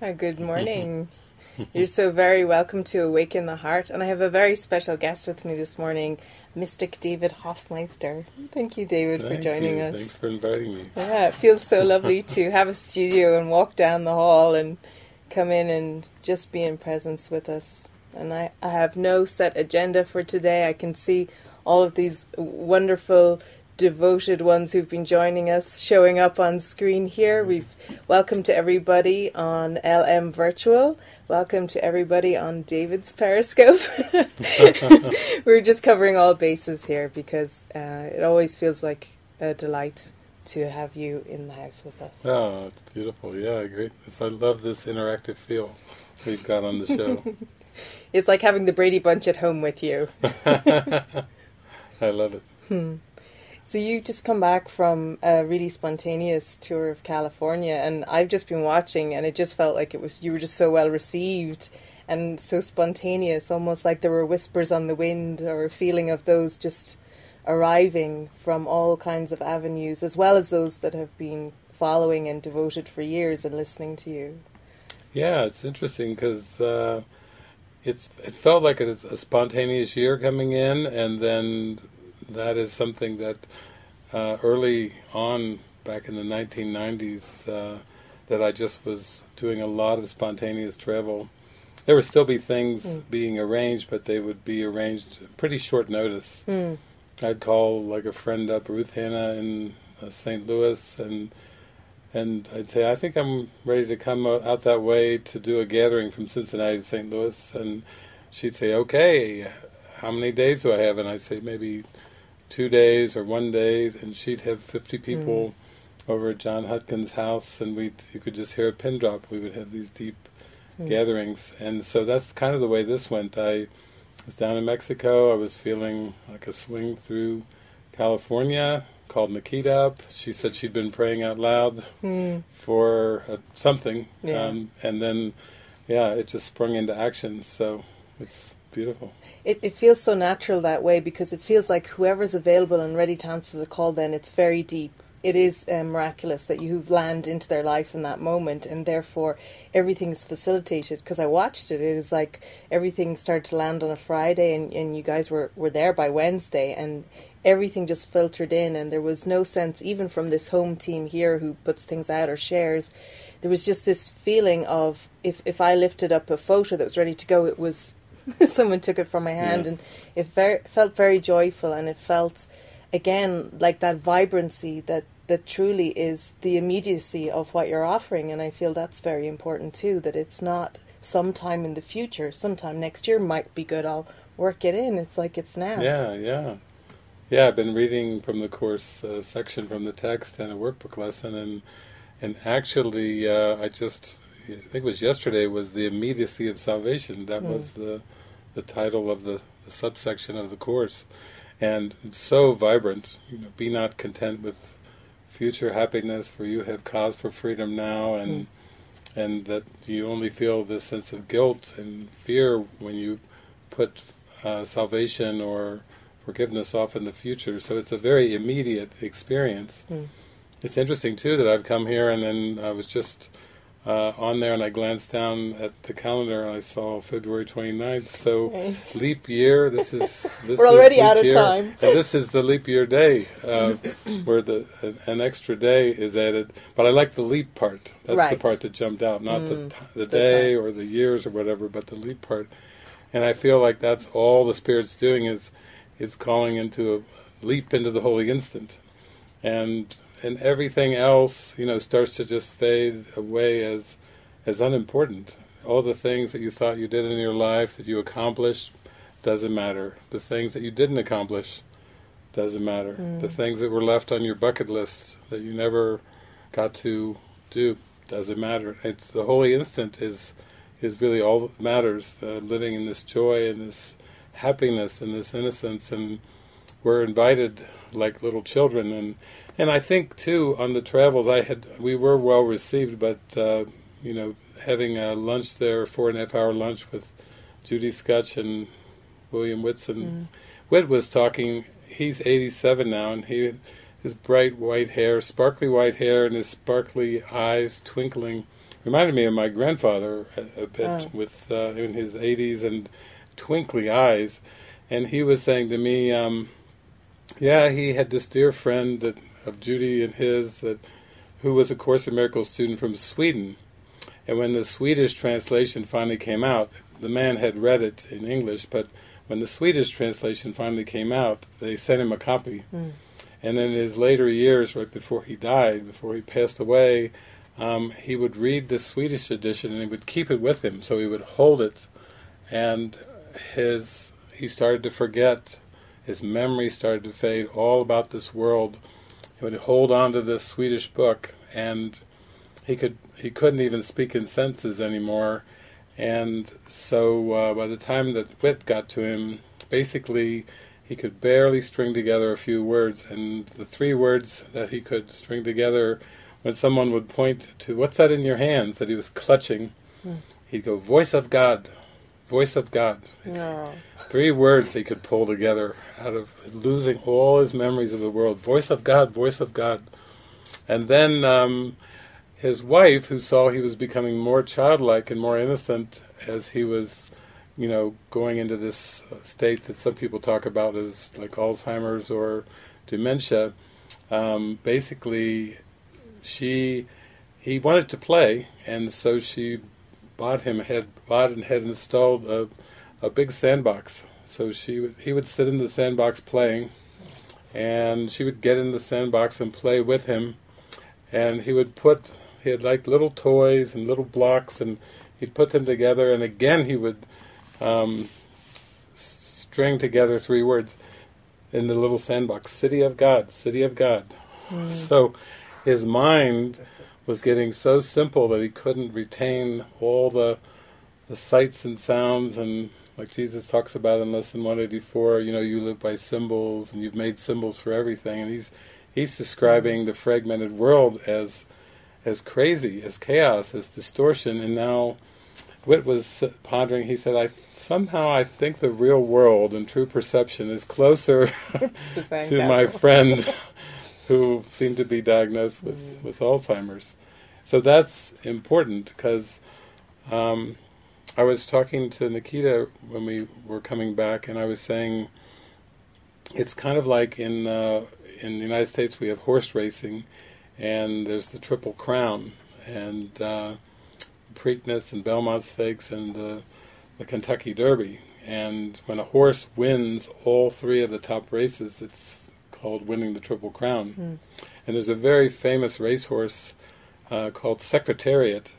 Good mm-hmm. morning. Mm-hmm. You're so very welcome to Awake in the Heart, and I have a very special guest with me this morning, Mystic David Hoffmeister. Thank you, David, Thank for joining you. us. Thanks for inviting me. Yeah, it feels so lovely to have a studio and walk down the hall and come in and just be in presence with us. And I, I have no set agenda for today. I can see all of these wonderful devoted ones who've been joining us showing up on screen here. We've welcome to everybody on LM Virtual. Welcome to everybody on David's Periscope. We're just covering all bases here because uh, it always feels like a delight to have you in the house with us. Oh, it's beautiful. Yeah, great. It's, I love this interactive feel we've got on the show. It's like having the Brady Bunch at home with you. I love it. Hmm. So you just come back from a really spontaneous tour of California, and I've just been watching, and it just felt like it was you were just so well received and so spontaneous, almost like there were whispers on the wind or a feeling of those just arriving from all kinds of avenues, as well as those that have been following and devoted for years and listening to you. Yeah, it's interesting because uh, it's it felt like it's a spontaneous year coming in, and then that is something that uh, early on, back in the 1990s, uh, that I just was doing a lot of spontaneous travel. There would still be things Mm. being arranged, but they would be arranged pretty short notice. Hmm. I'd call like a friend up, Ruth Hanna in uh, St. Louis, and and I'd say, I think I'm ready to come out that way to do a gathering from Cincinnati to St. Louis, and she'd say, okay, how many days do I have? And I'd say maybe two days or one day, and she'd have 50 people over at John Hutkin's house, and we you could just hear a pin drop. We would have these deep Hmm. gatherings, and so that's kind of the way this went. I was down in Mexico. I was feeling like a swing through California. Called Nikita up. She said she'd been praying out loud Hmm. for uh, something, Yeah. um, and then, yeah, it just sprung into action. So it's beautiful. It, it feels so natural that way because it feels like whoever's available and ready to answer the call, then it's very deep. It is um, miraculous that you've landed into their life in that moment, and therefore everything is facilitated. Because I watched it, it was like everything started to land on a Friday, and, and you guys were, were there by Wednesday, and everything just filtered in, and there was no sense, even from this home team here who puts things out or shares, there was just this feeling of if, if I lifted up a photo that was ready to go, it was someone took it from my hand Yeah. and it ver- felt very joyful and it felt again like that vibrancy that that truly is the immediacy of what you're offering and I feel that's very important too that it's not sometime in the future sometime next year might be good I'll work it in it's like it's now Yeah, yeah, yeah. I've been reading from the course uh, section from the text and a workbook lesson, and and actually, uh, I just I think it was yesterday was the immediacy of salvation. That Mm. was the the title of the, the subsection of the course, and so vibrant. You know, be not content with future happiness, for you have cause for freedom now, and and that you only feel this sense of guilt and fear when you put uh, salvation or forgiveness off in the future. So it's a very immediate experience. Mm. It's interesting too that I've come here and then I was just uh, on there and I glanced down at the calendar and I saw February 29th. So Right. leap year. This is this We're is already out of year. time. And this is the leap year day, uh, where the an, an extra day is added. But I like the leap part. That's the part that jumped out, not Mm, the the day or the years or whatever, but the leap part. And I feel like that's all the Spirit's doing is is calling into a leap into the holy instant, and and everything else, you know, starts to just fade away as as unimportant. All the things that you thought you did in your life that you accomplished doesn't matter. The things that you didn't accomplish doesn't matter. Mm. The things that were left on your bucket list that you never got to do doesn't matter. It's the holy instant is is really all that matters. Uh, living in this joy and this happiness and this innocence, and we're invited like little children. And and I think too on the travels, I had we were well received, but uh, you know, having a lunch there, four and a half hour lunch with Judy Skutch and William Whitson. Mm. Whit was talking. He's 87 now, and he his bright white hair, sparkly white hair, and his sparkly eyes twinkling reminded me of my grandfather a, a bit Oh. with uh, in his 80s and twinkly eyes, and he was saying to me, um, yeah, he had this dear friend that of Judy and his that who was a Course in Miracles student from Sweden, and when the Swedish translation finally came out, the man had read it in English, but when the Swedish translation finally came out, they sent him a copy. Mm. And in his later years, right before he died, before he passed away, um, he would read the Swedish edition and he would keep it with him. So he would hold it, and his he started to forget. His memory started to fade all about this world. He would hold on to this Swedish book, and he could he couldn't even speak in sentences anymore. And so uh, by the time that Whit got to him, basically he could barely string together a few words. And the three words that he could string together, when someone would point to, what's that in your hands that he was clutching, Hmm. he'd go, voice of God, voice of God. No. Three words he could pull together out of losing all his memories of the world. Voice of God, voice of God. And then um, his wife, who saw he was becoming more childlike and more innocent as he was, you know, going into this state that some people talk about as like Alzheimer's or dementia, um, basically she he wanted to play, and so she bought him had bought and had installed a a big sandbox. So she would, he would sit in the sandbox playing, and she would get in the sandbox and play with him, and he would put he had like little toys and little blocks, and he'd put them together, and again he would um, string together three words in the little sandbox: "City of God, City of God." So his mind was getting so simple that he couldn't retain all the the sights and sounds. And like Jesus talks about in lesson 184 you know you live by symbols and you've made symbols for everything. And he's he's describing the fragmented world as as crazy as chaos as distortion. And now Whit was pondering he said I somehow I think the real world and true perception is closer to my friend who seemed to be diagnosed with, with Alzheimer's. So that's important because um, I was talking to Nikita when we were coming back, and I was saying it's kind of like in uh, in the United States we have horse racing, and there's the Triple Crown, and uh, Preakness and Belmont Stakes and the, the Kentucky Derby. And when a horse wins all three of the top races, it's called winning the Triple Crown. Hmm. And there's a very famous racehorse uh, called Secretariat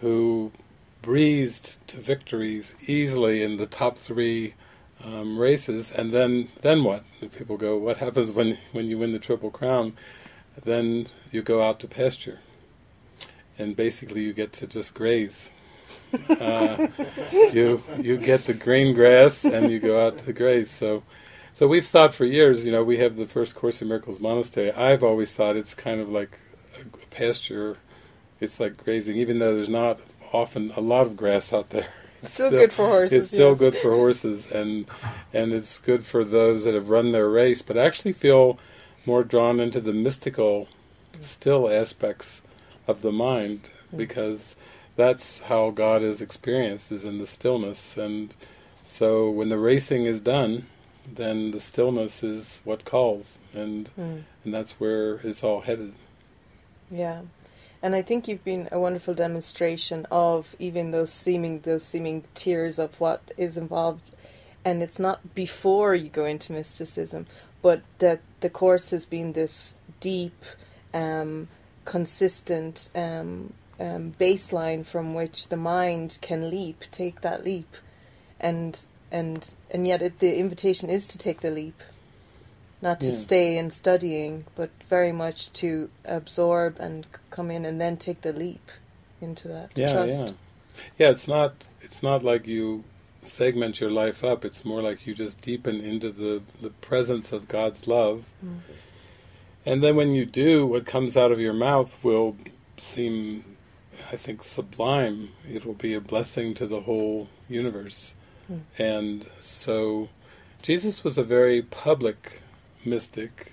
who breezed to victories easily in the top three um, races. And then, then what? And people go, what happens when, when you win the Triple Crown? Then you go out to pasture. And basically you get to just graze. Uh, you you get the green grass and you go out to graze. So so we've thought for years, you know, we have the first Course in Miracles monastery. I've always thought it's kind of like pasture. It's like grazing, even though there's not often a lot of grass out there. It's Still good for horses. It's still yes. good for horses, and and it's good for those that have run their race, but actually feel more drawn into the mystical, still aspects of the mind, because that's how God is experienced, is in the stillness. And so when the racing is done, then the stillness is what calls, and Mm. and that's where it's all headed. Yeah. And I think you've been a wonderful demonstration of even those seeming those seeming tiers of what is involved. And it's not before you go into mysticism, but that the course has been this deep, um, consistent um, um, baseline from which the mind can leap, take that leap, and and and yet it, the invitation is to take the leap, not to Yeah. stay in studying, but very much to absorb and come in and then take the leap into that Yeah, trust. yeah, yeah. It's not it's not like you segment your life up. It's more like you just deepen into the the presence of God's love, Mm. and then when you do, what comes out of your mouth will seem, I think, sublime. It'll be a blessing to the whole universe, Mm. and so Jesus was a very public mystic,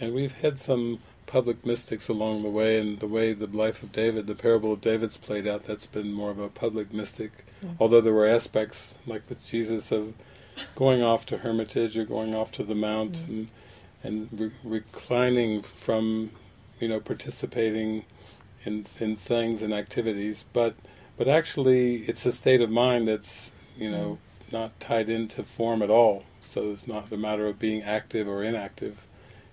and we've had some public mystics along the way, and the way the life of David, the parable of David's played out, that's been more of a public mystic. Mm-hmm. Although there were aspects, like with Jesus, of going off to hermitage or going off to the mount mm-hmm. and and re- reclining from, you know, participating in in things and activities, but but actually it's a state of mind that's you know mm-hmm. not tied into form at all. So it's not a matter of being active or inactive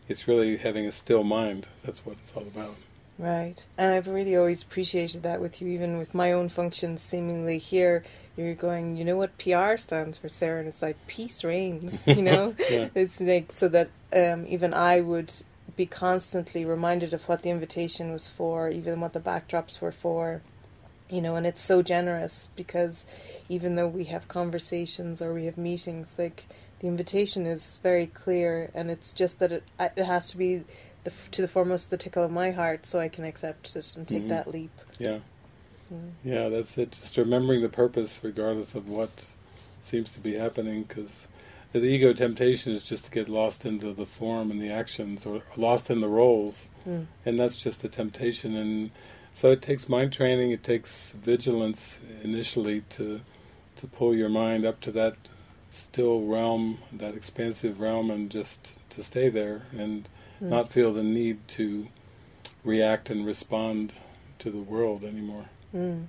it's really having a still mind. That's what it's all about. Right. And I've really always appreciated that with you, even with my own functions seemingly here. You're going, you know what PR stands for, Sarah? And it's like peace reigns, you know? yeah. It's like so that um, even I would be constantly reminded of what the invitation was for, even what the backdrops were for, you know, and it's so generous because even though we have conversations or we have meetings, like the invitation is very clear, and it's just that it it has to be the, to the foremost the tickle of my heart, so I can accept it and take mm-hmm. that leap. Yeah, mm. yeah, that's it. Just remembering the purpose, regardless of what seems to be happening, because the ego temptation is just to get lost into the form and the actions, or lost in the roles, mm. and that's just a temptation. And so it takes mind training. It takes vigilance initially to to pull your mind up to that still realm, that expansive realm, and just to stay there and mm. not feel the need to react and respond to the world anymore. Mm.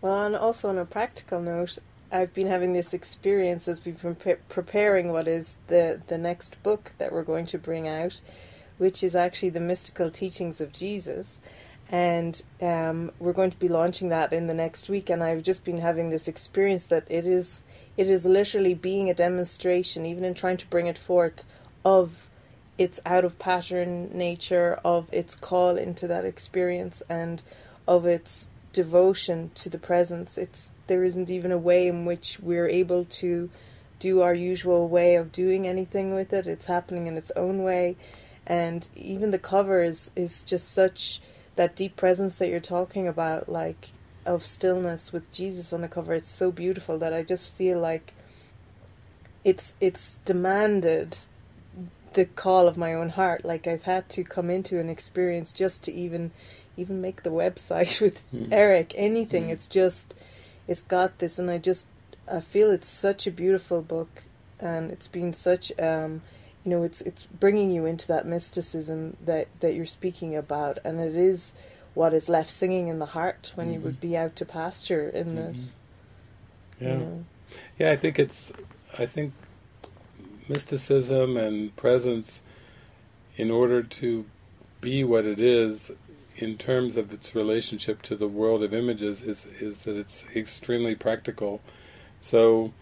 Well, and also on a practical note, I've been having this experience as we've been pre- preparing what is the, the next book that we're going to bring out, which is actually the mystical teachings of Jesus. And um, we're going to be launching that in the next week. And I've just been having this experience that it is it is literally being a demonstration, even in trying to bring it forth, of its out of pattern nature, of its call into that experience, and of its devotion to the presence. It's there isn't even a way in which we're able to do our usual way of doing anything with it. It's happening in its own way, and even the cover is is just such that deep presence that you're talking about. Like of stillness with Jesus on the cover. It's so beautiful that I just feel like it's it's demanded the call of my own heart. Like I've had to come into an experience just to even even make the website with mm. Eric. Anything. Mm. It's just it's got this, and I just I feel it's such a beautiful book, and it's been such um, you know it's it's bringing you into that mysticism that that you're speaking about, and it is what is left singing in the heart when mm-hmm. you would be out to pasture in mm-hmm. the yeah you know. yeah i think it's i think mysticism and presence in order to be what it is in terms of its relationship to the world of images is is that it's extremely practical so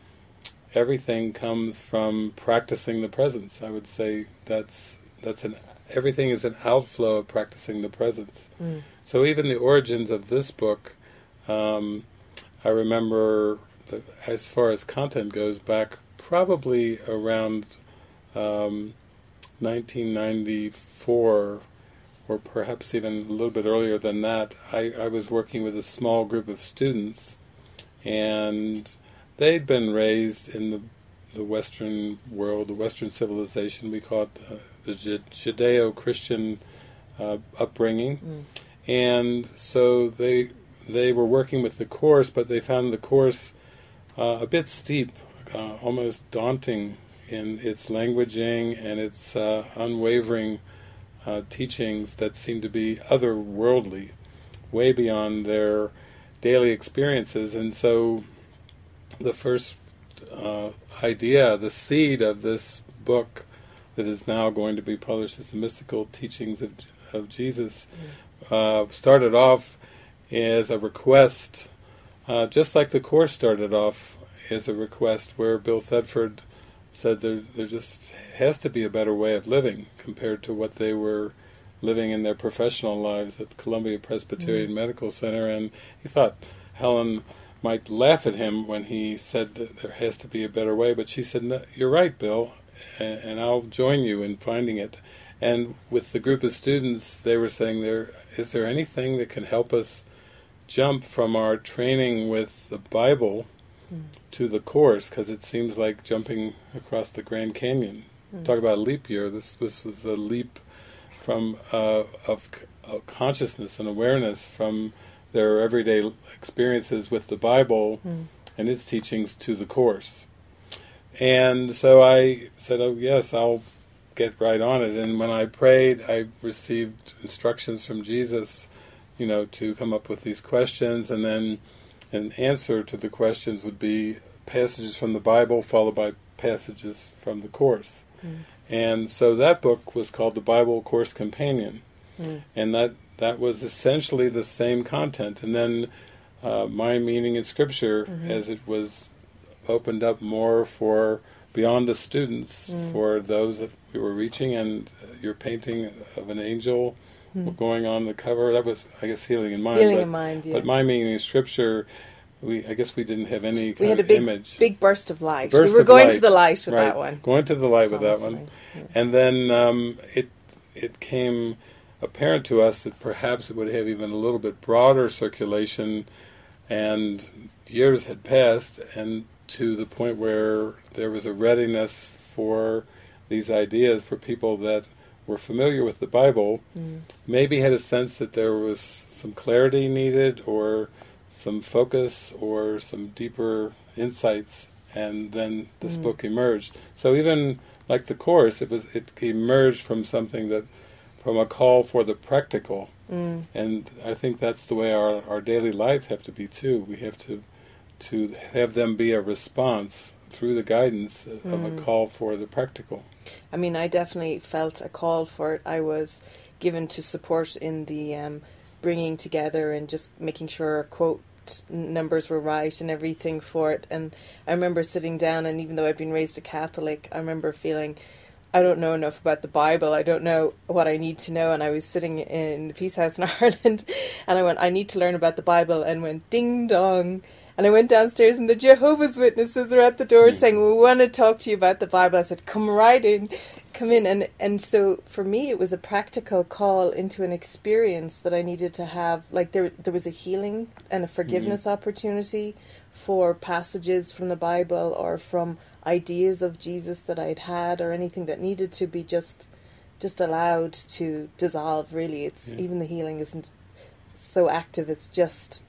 everything comes from practicing the presence i would say that's that's an everything is an outflow of practicing the presence mm. So even the origins of this book, um, I remember, the, as far as content goes, back probably around um, 1994, or perhaps even a little bit earlier than that. I, I was working with a small group of students, and they'd been raised in the the Western world, the Western civilization. We call it the, the Judeo-Christian uh, upbringing. Mm and so they they were working with the course, but they found the course uh, a bit steep, uh, almost daunting in its languaging and its uh, unwavering uh, teachings that seem to be otherworldly, way beyond their daily experiences. And so the first uh, idea, the seed of this book that is now going to be published as the Mystical Teachings of, of Jesus, mm. uh, started off as a request, uh, just like the course started off as a request, where Bill Thetford said there there just has to be a better way of living compared to what they were living in their professional lives at Columbia Presbyterian mm. Medical Center, and he thought Helen might laugh at him when he said that there has to be a better way, but she said, no, "You're right, Bill, and I'll join you in finding it." And with the group of students, they were saying, "There is there anything that can help us jump from our training with the Bible mm. to the course? Because it seems like jumping across the Grand Canyon. Mm. Talk about a leap year. This this was a leap from uh, of, of consciousness and awareness from their everyday experiences with the Bible Mm. and its teachings to the course. And so I said, "Oh yes, I'll get right on it." And when I prayed, I received instructions from Jesus, you know, to come up with these questions, and then an answer to the questions would be passages from the Bible followed by passages from the course. Mm. And so that book was called the Bible Course Companion, Mm. and that that was essentially the same content. And then uh, my meaning in Scripture, Mhm. as it was opened up more for beyond the students, Mm. for those that we were reaching, and uh, your painting of an angel Mm. going on the cover. That was, I guess, healing in mind. Healing but, in mind, yeah. but my meaning in Scripture, we I guess we didn't have any kind we had a big, image. big burst of light. Burst we were going light. to the light with right, that one. going to the light with that one. honestly. And then um, it it came apparent to us that perhaps it would have even a little bit broader circulation, and years had passed, and to the point where there was a readiness for these ideas for people that were familiar with the Bible, Mm. maybe had a sense that there was some clarity needed, or some focus, or some deeper insights, and then this Mm. book emerged. So even like the course, it was it emerged from something that, from a call for the practical, Mm. and I think that's the way our our daily lives have to be too. We have to to have them be a response through the guidance of Mm. a call for the practical. I mean, I definitely felt a call for it. I was given to support in the um, bringing together and just making sure quote numbers were right and everything for it. And I remember sitting down, and even though I'd been raised a Catholic, I remember feeling. I don't know enough about the Bible. I don't know what I need to know. And I was sitting in the Peace House in Ireland, and I went, I need to learn about the Bible, and went ding dong. And I went downstairs, and the Jehovah's Witnesses are at the door Mhm. saying, "We want to talk to you about the Bible." I said, "Come right in, come in." And and so for me, it was a practical call into an experience that I needed to have. Like there, there was a healing and a forgiveness opportunity for passages from the Bible or from ideas of Jesus that I'd had, or anything that needed to be just just allowed to dissolve. Really, it's even the healing isn't so active. It's just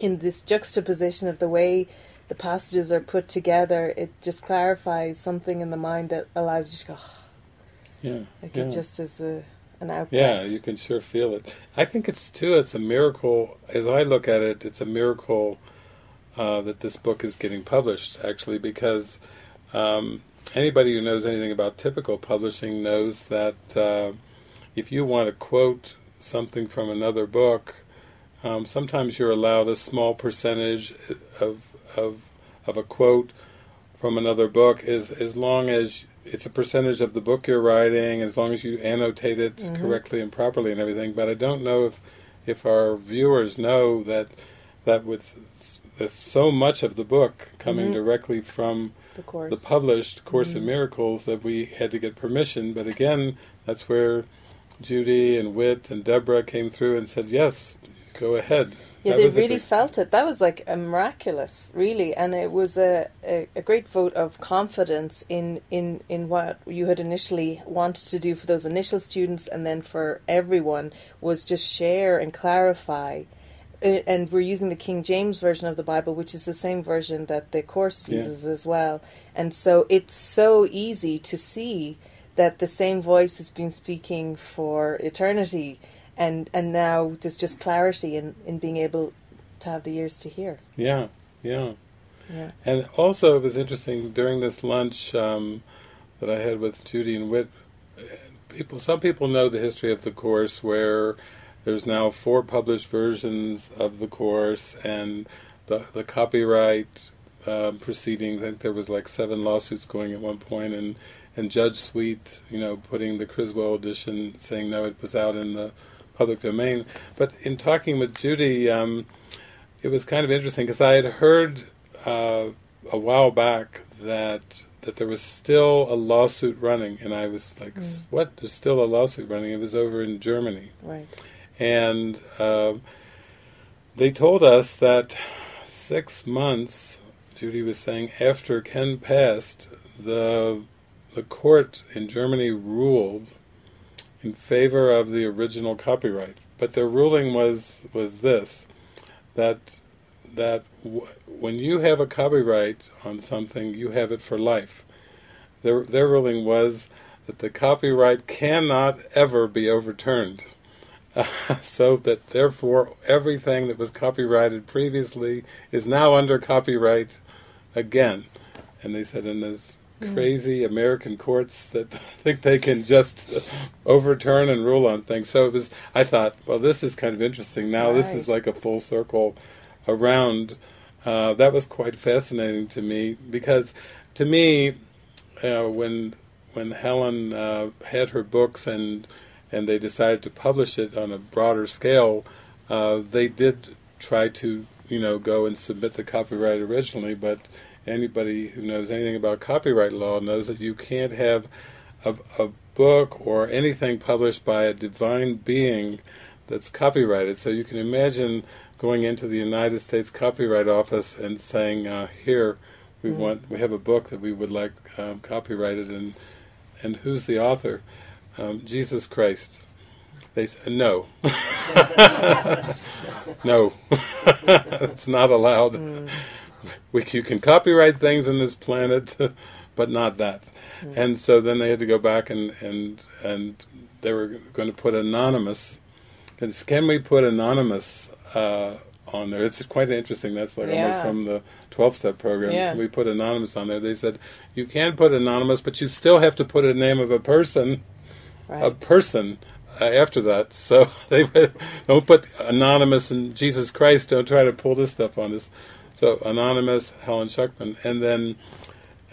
in this juxtaposition of the way the passages are put together, it just clarifies something in the mind that allows you to go, Yeah, like yeah. it just is a, an outlet. Yeah, you can sure feel it. I think it's too. It's a miracle. As I look at it, it's a miracle uh, that this book is getting published. Actually, because um, anybody who knows anything about typical publishing knows that uh, if you want to quote something from another book, um, sometimes you're allowed a small percentage of of of a quote from another book, as as long as it's a percentage of the book you're writing, as long as you annotate it Mhm. correctly and properly and everything. But I don't know if if our viewers know that that with with so much of the book coming Mhm. directly from the course. the published Course in Mhm. Miracles that we had to get permission. But again, that's where Judy and Whit and Deborah came through and said, "Yes, go ahead." Yeah, they really felt it. That was like a miraculous, really, and it was a, a, a great vote of confidence in, in, in what you had initially wanted to do for those initial students, and then for everyone was just share and clarify. And we're using the King James version of the Bible, which is the same version that the course Yeah. uses as well. And so it's so easy to see that the same voice has been speaking for eternity and and now there's just clarity in, in being able to have the ears to hear. Yeah, yeah. Yeah. And also, it was interesting during this lunch um, that I had with Judy and Whit. uh, People, some people know the history of the course, where there's now four published versions of the course, and the the copyright um, proceedings. I think there was like seven lawsuits going at one point, and and Judge Sweet, you know, putting the Criswell edition, saying no, it was out in the public domain. But in talking with Judy. Um, it was kind of interesting because I had heard uh, a while back that that there was still a lawsuit running, and I was like, Mm. "What? There's still a lawsuit running?" It was over in Germany, Right. and um they told us that six months, Judy was saying, after Ken passed, the the court in Germany ruled in favor of the original copyright. But their ruling was was this that that when you have a copyright on something, you have it for life. Their their ruling was that the copyright cannot ever be overturned. Uh, so that therefore everything that was copyrighted previously is now under copyright again. And they said in those crazy American courts that think they can just overturn and rule on things. So it was. I thought, well, this is kind of interesting. Now this is like a full circle around. Uh, that was quite fascinating to me because, to me, uh, when when Helen uh, had her books and and they decided to publish it on a broader scale, uh, they did try to you know go and submit the copyright originally, but anybody who knows anything about copyright law knows that you can't have a, a book or anything published by a divine being that's copyrighted. So you can imagine going into the United States Copyright Office and saying, uh, "Here, we want we have a book that we would like um, copyrighted, and and who's the author? Um, Jesus Christ." They said, "No, no, it's not allowed." We, you can copyright things in this planet, but not that. And so then they had to go back and and and they were going to put anonymous. Can we put anonymous uh, on there? It's quite interesting. That's like almost from the twelve-step program. Yeah. Can we put anonymous on there? They said you can put anonymous, but you still have to put a name of a person a person uh, after that. So they don't put anonymous and Jesus Christ. Don't try to pull this stuff on us. So anonymous Helen Schucman, and then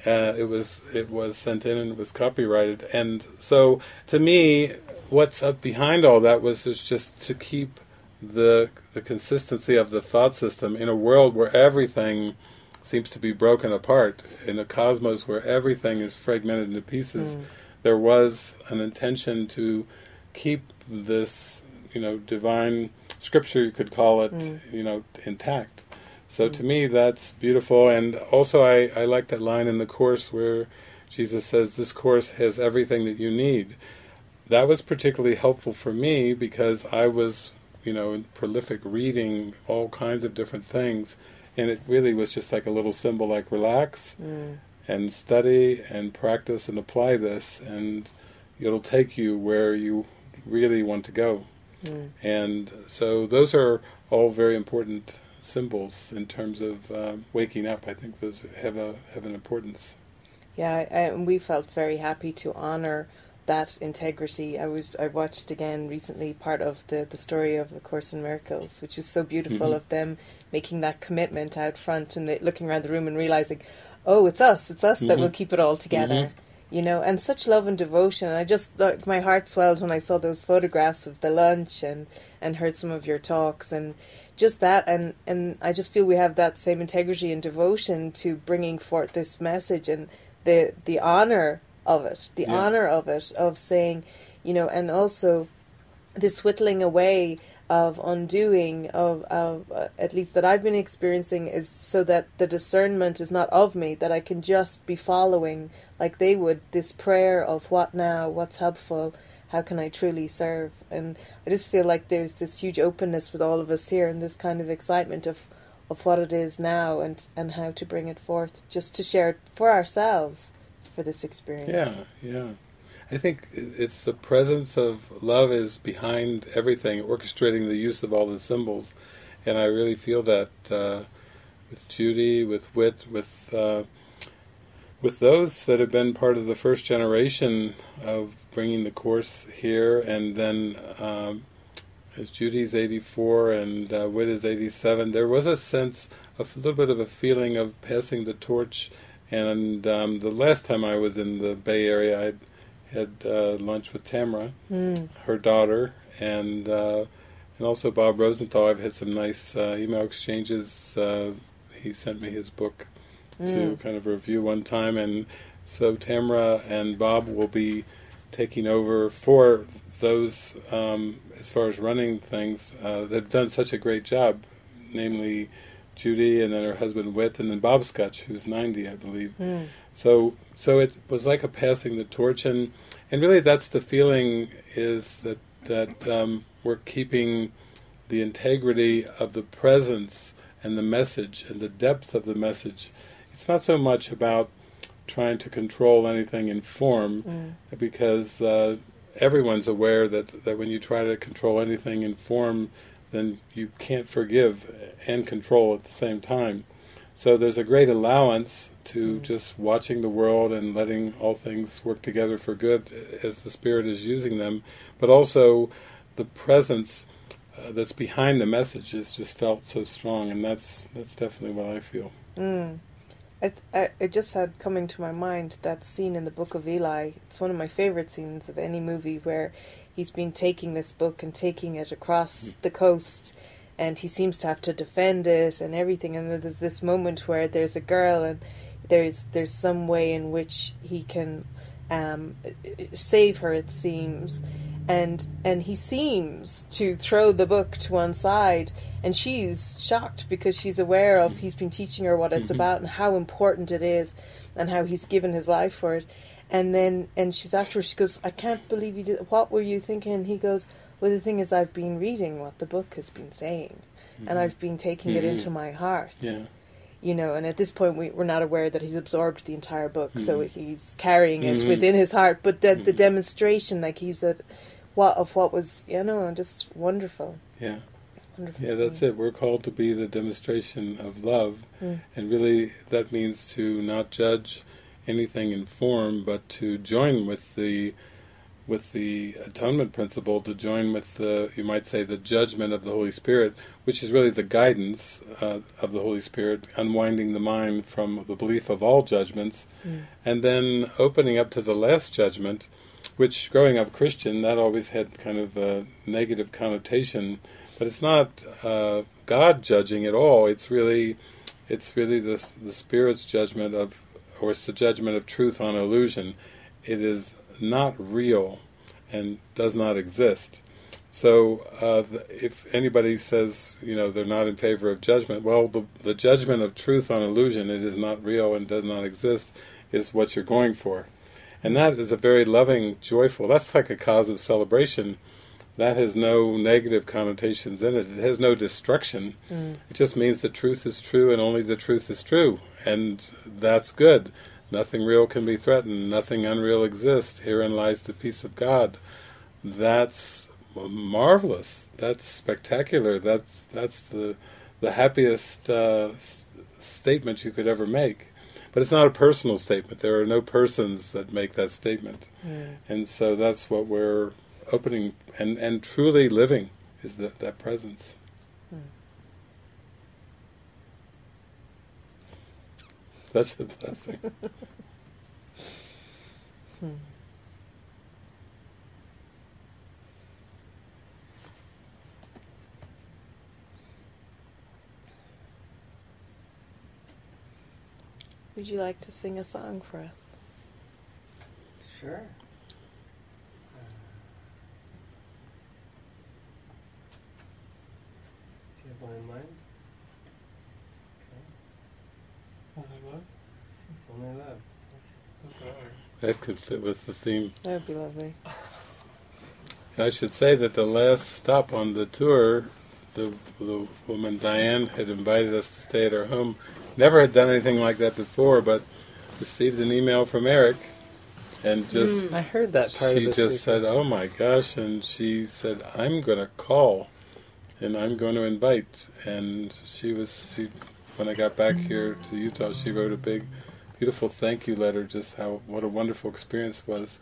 uh, it was it was sent in and it was copyrighted. And so to me, what's up behind all that was is just to keep the the consistency of the thought system in a world where everything seems to be broken apart in a cosmos where everything is fragmented into pieces there was an intention to keep this you know divine scripture you could call it you know intact so to me that's beautiful and also I, I like that line in the course where jesus says this course has everything that you need that was particularly helpful for me because I was, you know, prolific reading all kinds of different things, and it really was just like a little symbol, like relax Mm. and study and practice and apply this, and it'll take you where you really want to go. Mm. And so those are all very important symbols in terms of um, waking up. I think those have a have an importance. Yeah, and we felt very happy to honor that integrity. I was I watched again recently part of the the story of A Course in Miracles, which is so beautiful Mhm. of them making that commitment out front and they, looking around the room and realizing, oh, it's us, it's us that Mhm. will keep it all together. You know, and such love and devotion. I just like my heart swelled when I saw those photographs of the lunch and and heard some of your talks and just that and and I just feel we have that same integrity and devotion to bringing forth this message and the the honor of it, the Yeah. honor of it, of saying, you know, and also this whittling away of undoing of of uh, at least that I've been experiencing is so that the discernment is not of me that I can just be following like they would this prayer of what now, what's helpful, how can I truly serve, and I just feel like there's this huge openness with all of us here and this kind of excitement of of what it is now and and how to bring it forth just to share it for ourselves for this experience. Yeah, yeah. I think it's the presence of love is behind everything, orchestrating the use of all the symbols, and I really feel that uh, with Judy, with Whit, with uh, with those that have been part of the first generation of bringing the course here, and then um, as Judy's 84 and uh, Whit is 87, there was a sense, of a little bit of a feeling of passing the torch. And um, the last time I was in the Bay Area, I had uh, lunch with Tamara, Mm. her daughter, and uh, and also Bob Rosenthal. I've had some nice uh, email exchanges. Uh, he sent me his book to Mm. kind of review one time, and so Tamara and Bob will be taking over for those um, as far as running things. Uh, they've done such a great job, namely Judy and then her husband Whit, and then Bob Skutch, who's 90, I believe. Mm. So so it was like a passing the torch, and and really that's the feeling is that that um, we're keeping the integrity of the presence and the message and the depth of the message. It's not so much about trying to control anything in form, Mm. because uh, everyone's aware that, that when you try to control anything in form, then you can't forgive and control at the same time. So there's a great allowance to Mm. just watching the world and letting all things work together for good as the Spirit is using them, but also the presence uh, that's behind the message is just felt so strong, and that's that's definitely what I feel. Mm. It, I, it just had coming to my mind that scene in the Book of Eli. It's one of my favorite scenes of any movie where he's been taking this book and taking it across the coast, and he seems to have to defend it and everything. And there's this moment where there's a girl, and there's there's some way in which he can um, save her. It seems. And and he seems to throw the book to one side, and she's shocked because she's aware of he's been teaching her what it's Mhm. about and how important it is, and how he's given his life for it. And then and she's after she goes, I can't believe you did. What were you thinking? He goes, Well, the thing is, I've been reading what the book has been saying, and Mhm. I've been taking it Mhm. into my heart yeah. you know, and at this point we, we're not aware that he's absorbed the entire book, so Mhm. he's carrying it Mhm. within his heart. But that the demonstration, like he's at what of what was, you know, just wonderful, Yeah. wonderful. Yeah, that's it. We're called to be the demonstration of love, Mm. and really that means to not judge anything in form, but to join with the with the atonement principle, to join with the you might say the judgment of the Holy Spirit, which is really the guidance uh, of the Holy Spirit, unwinding the mind from the belief of all judgments, Mm. and then opening up to the last judgment, which growing up Christian, that always had kind of a negative connotation, but it's not uh, God judging at all. It's really, it's really the the Spirit's judgment of, or it's the judgment of truth on illusion. It is not real and does not exist. So uh, if anybody says, you know, they're not in favor of judgment, well, the, the judgment of truth on illusion, it is not real and does not exist, is what you're going for. And that is a very loving, joyful, that's like a cause of celebration. That has no negative connotations in it. It has no destruction. Mm. It just means the truth is true and only the truth is true. And that's good. Nothing real can be threatened. Nothing unreal exists. Herein lies the peace of God. That's marvelous. That's spectacular. That's that's the the happiest uh, s- statement you could ever make. But it's not a personal statement. There are no persons that make that statement. Mm. And so that's what we're opening and, and truly living is that, that presence. Hmm. That's the blessing. Hmm. Would you like to sing a song for us? Sure. Uh, do you have one in mind? Okay. Only love. That could fit with the theme. That would be lovely. I should say that the last stop on the tour, the, the woman Diane had invited us to stay at her home. Never had done anything like that before, but received an email from Eric, and just I heard that part she of just this. said, "Oh my gosh!" and she said, "I'm going to call, and I'm going to invite." And she was she when I got back here to Utah, she wrote a big, beautiful thank you letter. Just how what a wonderful experience was.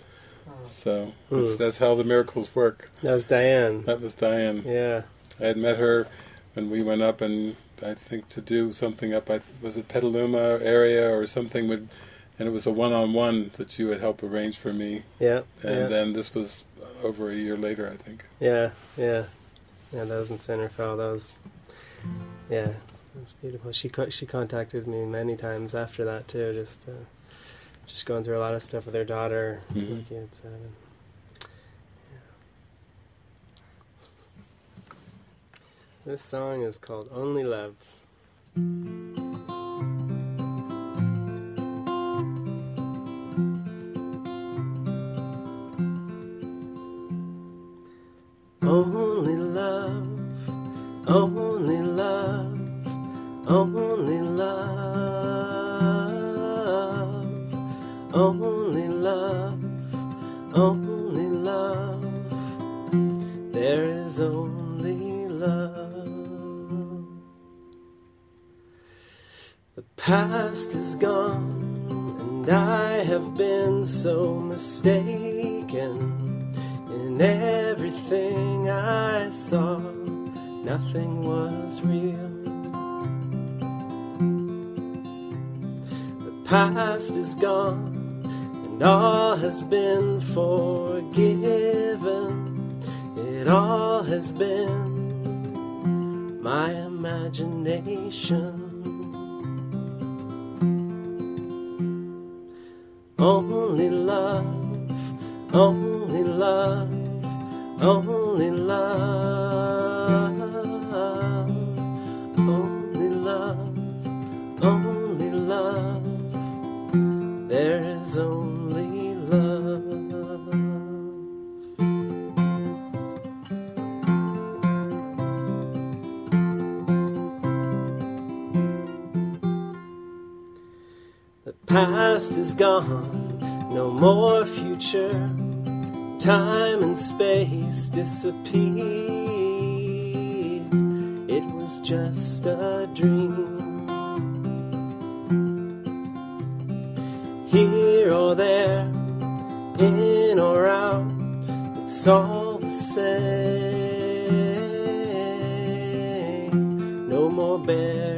So Hmm. that's, that's how the miracles work. that was Diane. That was Diane. Yeah. I had met her when we went up, and I think to do something up. I was it Petaluma area or something would. And it was a one-on-one that you would help arrange for me, Yeah. and yeah. then this was over a year later, I think. Yeah, yeah, yeah. That was in Centerville. That was, yeah, that's beautiful. She co- she contacted me many times after that too. Just, uh, just going through a lot of stuff with her daughter. Mhm. Like you had said. and- yeah. This song is called "Only Love." Nothing was real. The past is gone, and all has been forgiven. It all has been my imagination. Only love, only love, only love, past is gone, no more future. Time and space disappear. It was just a dream. Here or there, in or out, it's all the same. No more barriers.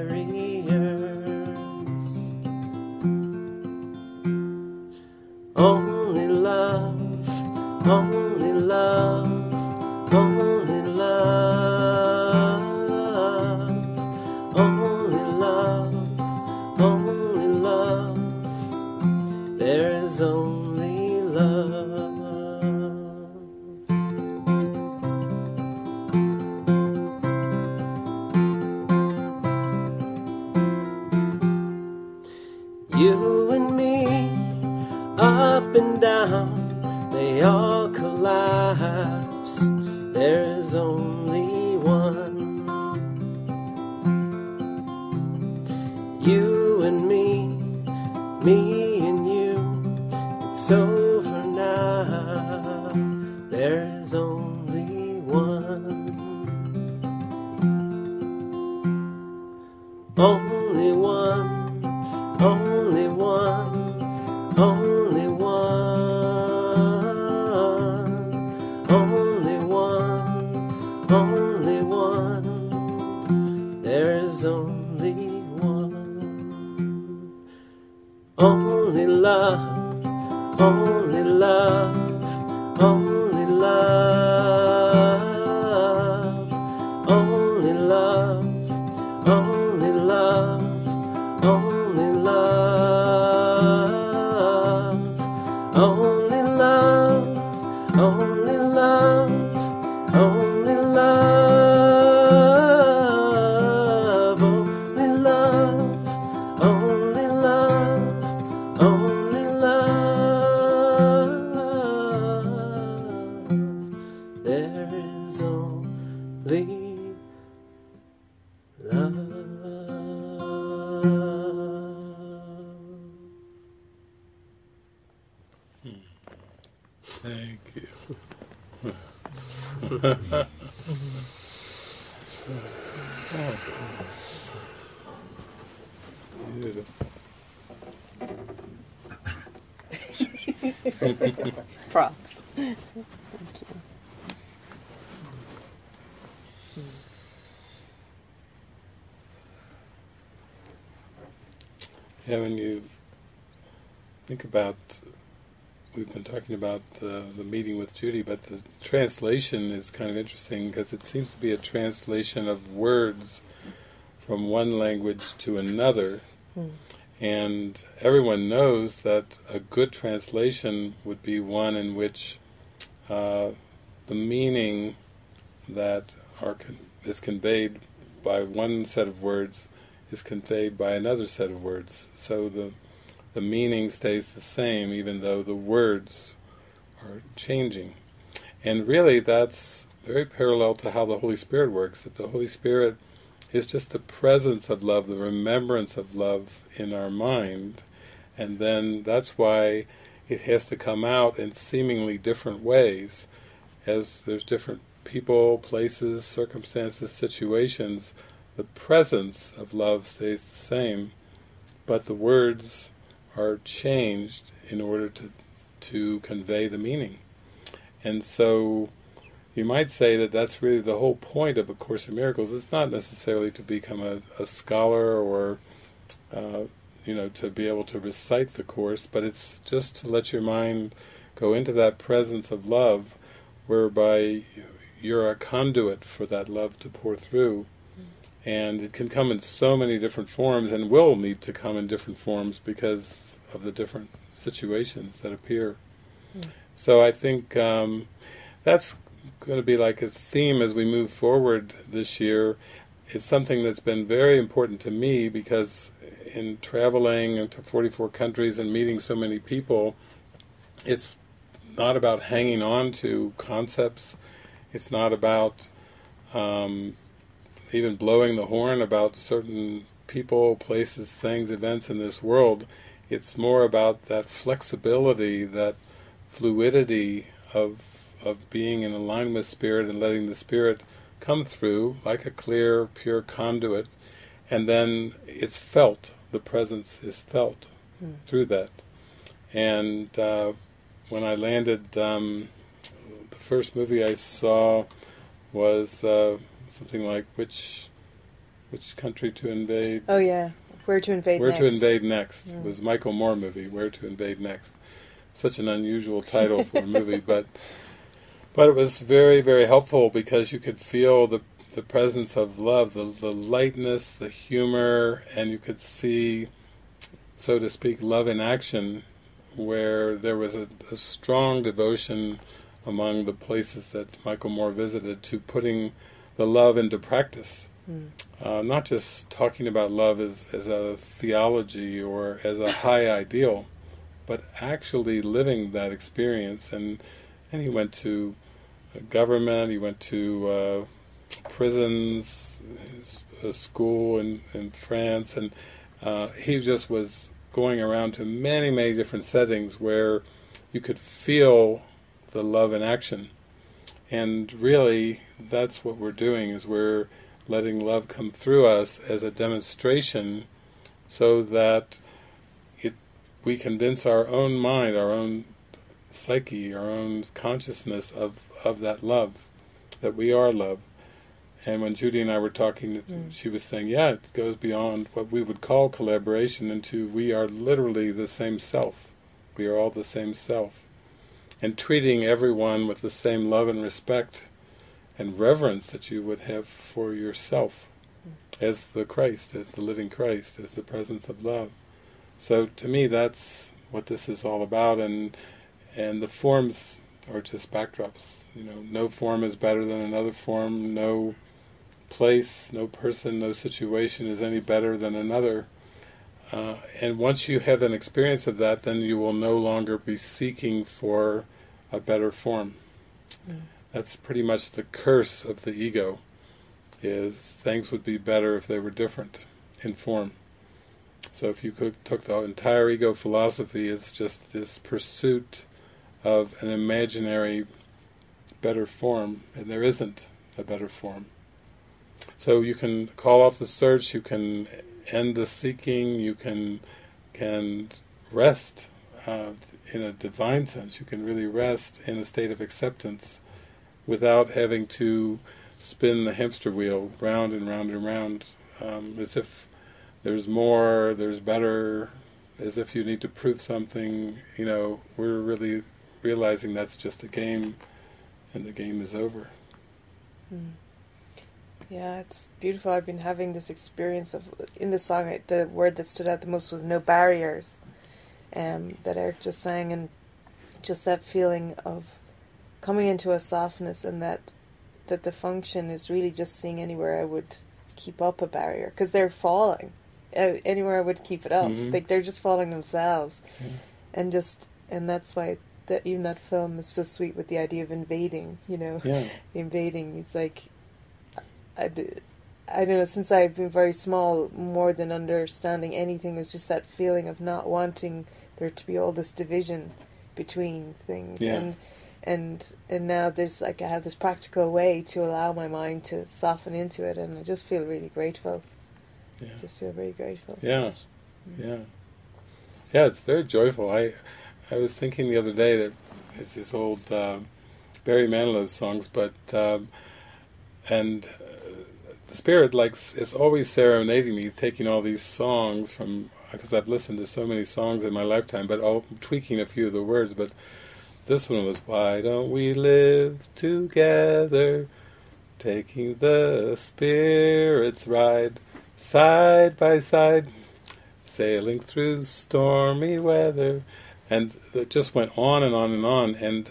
Yeah, when you think about, we've been talking about uh, the meeting with Judy, but the translation is kind of interesting because it seems to be a translation of words from one language to another. Hmm. And everyone knows that a good translation would be one in which the meaning that con- is conveyed by one set of words is conveyed by another set of words. So the the meaning stays the same even though the words are changing. And really that's very parallel to how the Holy Spirit works, that the Holy Spirit is just the presence of love, the remembrance of love in our mind, and then that's why it has to come out in seemingly different ways, as there's different people, places, circumstances, situations, the presence of love stays the same, but the words are changed in order to to convey the meaning. And so you might say that that's really the whole point of A Course in Miracles. It's not necessarily to become a, a scholar or uh, you know to be able to recite the Course, but it's just to let your mind go into that presence of love whereby you're a conduit for that love to pour through. And it can come in so many different forms and will need to come in different forms because of the different situations that appear. Mm. So I think um, that's going to be like a theme as we move forward this year. It's something that's been very important to me because in traveling to 44 countries and meeting so many people, it's not about hanging on to concepts it's not about um, even blowing the horn about certain people, places, things, events in this world. It's more about that flexibility, that fluidity of of being in alignment with Spirit and letting the Spirit come through like a clear, pure conduit, and then it's felt. The presence is felt mm. through that. And uh, when I landed um, first movie I saw was uh, something like which which country to invade. Oh yeah, where to invade. Where next. to invade next mm. was Michael Moore movie. Where to invade next. Such an unusual title for a movie, but but it was very very helpful because you could feel the the presence of love, the the lightness, the humor, and you could see, so to speak, love in action, where there was a, a strong devotion among the places that Michael Moore visited to putting the love into practice. Mm. Uh, not just talking about love as, as a theology or as a high ideal, but actually living that experience. And and he went to government, he went to uh, prisons, a school in, in France, and uh, he just was going around to many, many different settings where you could feel the love in action. And really, that's what we're doing, is we're letting love come through us as a demonstration so that it we convince our own mind, our own psyche, our own consciousness of, of that love, that we are love. And when Judy and I were talking, mm. she was saying, yeah, it goes beyond what we would call collaboration into we are literally the same self. We are all the same self and treating everyone with the same love and respect and reverence that you would have for yourself as the Christ, as the living Christ, as the presence of love. So to me that's what this is all about and and the forms are just backdrops. You know, no form is better than another form, no place, no person, no situation is any better than another. Uh, and once you have an experience of that, then you will no longer be seeking for a better form. Mm. That's pretty much the curse of the ego, is things would be better if they were different in form. So if you could, took the entire ego philosophy, it's just this pursuit of an imaginary better form, and there isn't a better form. So you can call off the search, you can end the seeking, you can can rest uh, in a divine sense. You can really rest in a state of acceptance without having to spin the hamster wheel round and round and round, um, as if there's more, there's better, as if you need to prove something. You know, we're really realizing that's just a game, and the game is over. Mm. Yeah, it's beautiful. I've been having this experience of in the song. The word that stood out the most was "no barriers," um, that Eric just sang, and just that feeling of coming into a softness, and that that the function is really just seeing anywhere I would keep up a barrier because they're falling. Uh, anywhere I would keep it up, mm-hmm. like they're just falling themselves, yeah. and just and that's why that even that film is so sweet with the idea of invading. You know, yeah. invading. It's like I, I don't know, since I've been very small, more than understanding anything was just that feeling of not wanting there to be all this division between things. Yeah. And and and now there's like I have this practical way to allow my mind to soften into it and I just feel really grateful. Yeah. Just feel very grateful. Yeah, yeah, yeah. It's very joyful. I I was thinking the other day that it's this old uh, Barry Manilow songs, but um, and spirit likes is always serenading me, taking all these songs from because I've listened to so many songs in my lifetime, but all tweaking a few of the words. But this one was, "Why don't we live together, taking the spirit's ride?" side by side, sailing through stormy weather, and it just went on and on and on, and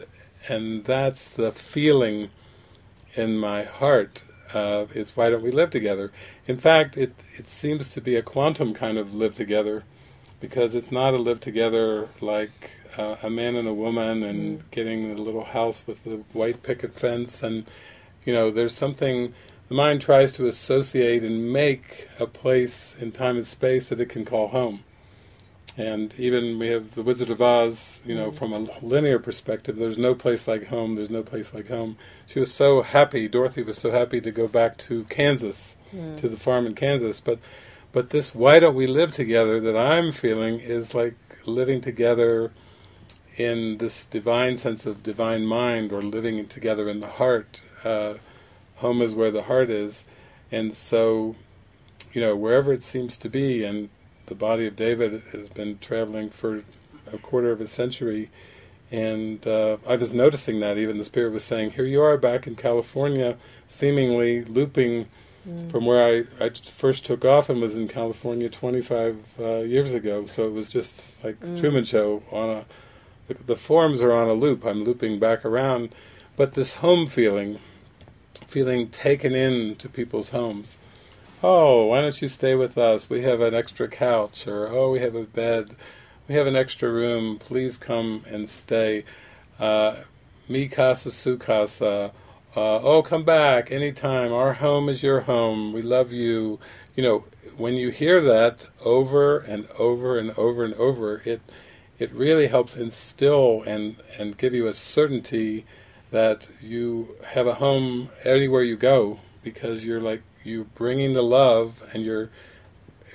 and that's the feeling in my heart uh, is why don't we live together? In fact, it it seems to be a quantum kind of live together, because it's not a live together like uh, a man and a woman and Mm. getting a little house with the white picket fence and you know there's something the mind tries to associate and make a place in time and space that it can call home. And even we have the Wizard of Oz, you know, Mm. from a linear perspective, there's no place like home, there's no place like home. She was so happy, Dorothy was so happy to go back to Kansas, Mm. to the farm in Kansas. But but this why don't we live together that I'm feeling is like living together in this divine sense of divine mind or living together in the heart. Uh, home is where the heart is. And so, you know, wherever it seems to be, and the body of David has been traveling for a quarter of a century, and uh, I was noticing that even the Spirit was saying, here you are back in California, seemingly looping Mm. from where I, I first took off and was in California 25 uh, years ago. So it was just like the Mm. Truman Show on a, the, the forms are on a loop. I'm looping back around, but this home feeling, feeling taken in to people's homes. Oh, why don't you stay with us? We have an extra couch, or oh, we have a bed, we have an extra room. Please come and stay. Uh, mi casa, su casa. Uh, oh, come back anytime. Our home is your home. We love you. You know, when you hear that over and over and over and over, it it really helps instill and and give you a certainty that you have a home anywhere you go because you're like you bringing the love and you're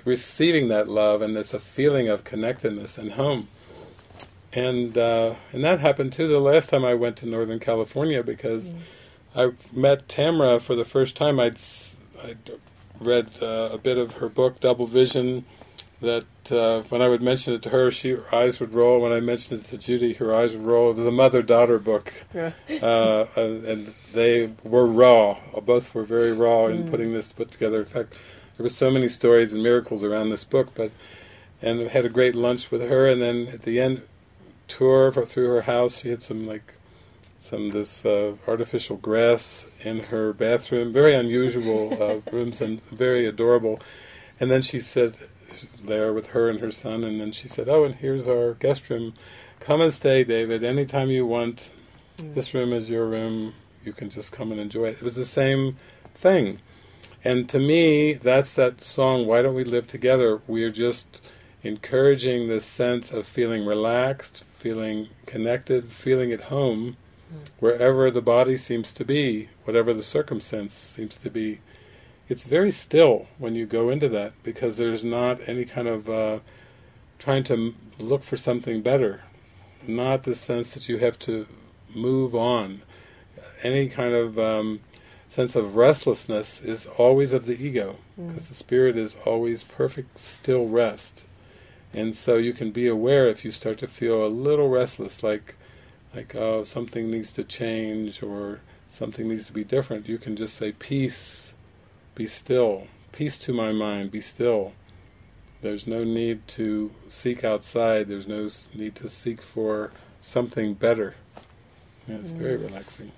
receiving that love and it's a feeling of connectedness and home. And uh, and that happened too the last time I went to Northern California because I met Tamra for the first time. I'd I'd read uh, a bit of her book Double Vision. That uh, when I would mention it to her, she her eyes would roll. When I mentioned it to Judy, her eyes would roll. It was a mother-daughter book, Yeah. uh, and and they were raw. Both were very raw in Mm. putting this book together. In fact, there were so many stories and miracles around this book. But and had a great lunch with her, and then at the end, tour for, through her house. She had some like some this uh, artificial grass in her bathroom, very unusual uh, rooms and very adorable. And then she said, there with her and her son, and then she said, "Oh, and here's our guest room. Come and stay, David, anytime you want. Mm. This room is your room. You can just come and enjoy it." It was the same thing. And to me, that's that song, Why Don't We Live Together? We're just encouraging this sense of feeling relaxed, feeling connected, feeling at home, Mm. wherever the body seems to be, whatever the circumstance seems to be. It's very still when you go into that because there's not any kind of uh, trying to look for something better. Not the sense that you have to move on. Any kind of um, sense of restlessness is always of the ego Mm. because the spirit is always perfect still rest. And so you can be aware if you start to feel a little restless, like like oh something needs to change or something needs to be different. You can just say peace, be still, peace to my mind, be still. There's no need to seek outside. There's no need to seek for something better. Yeah, it's very Mm. relaxing.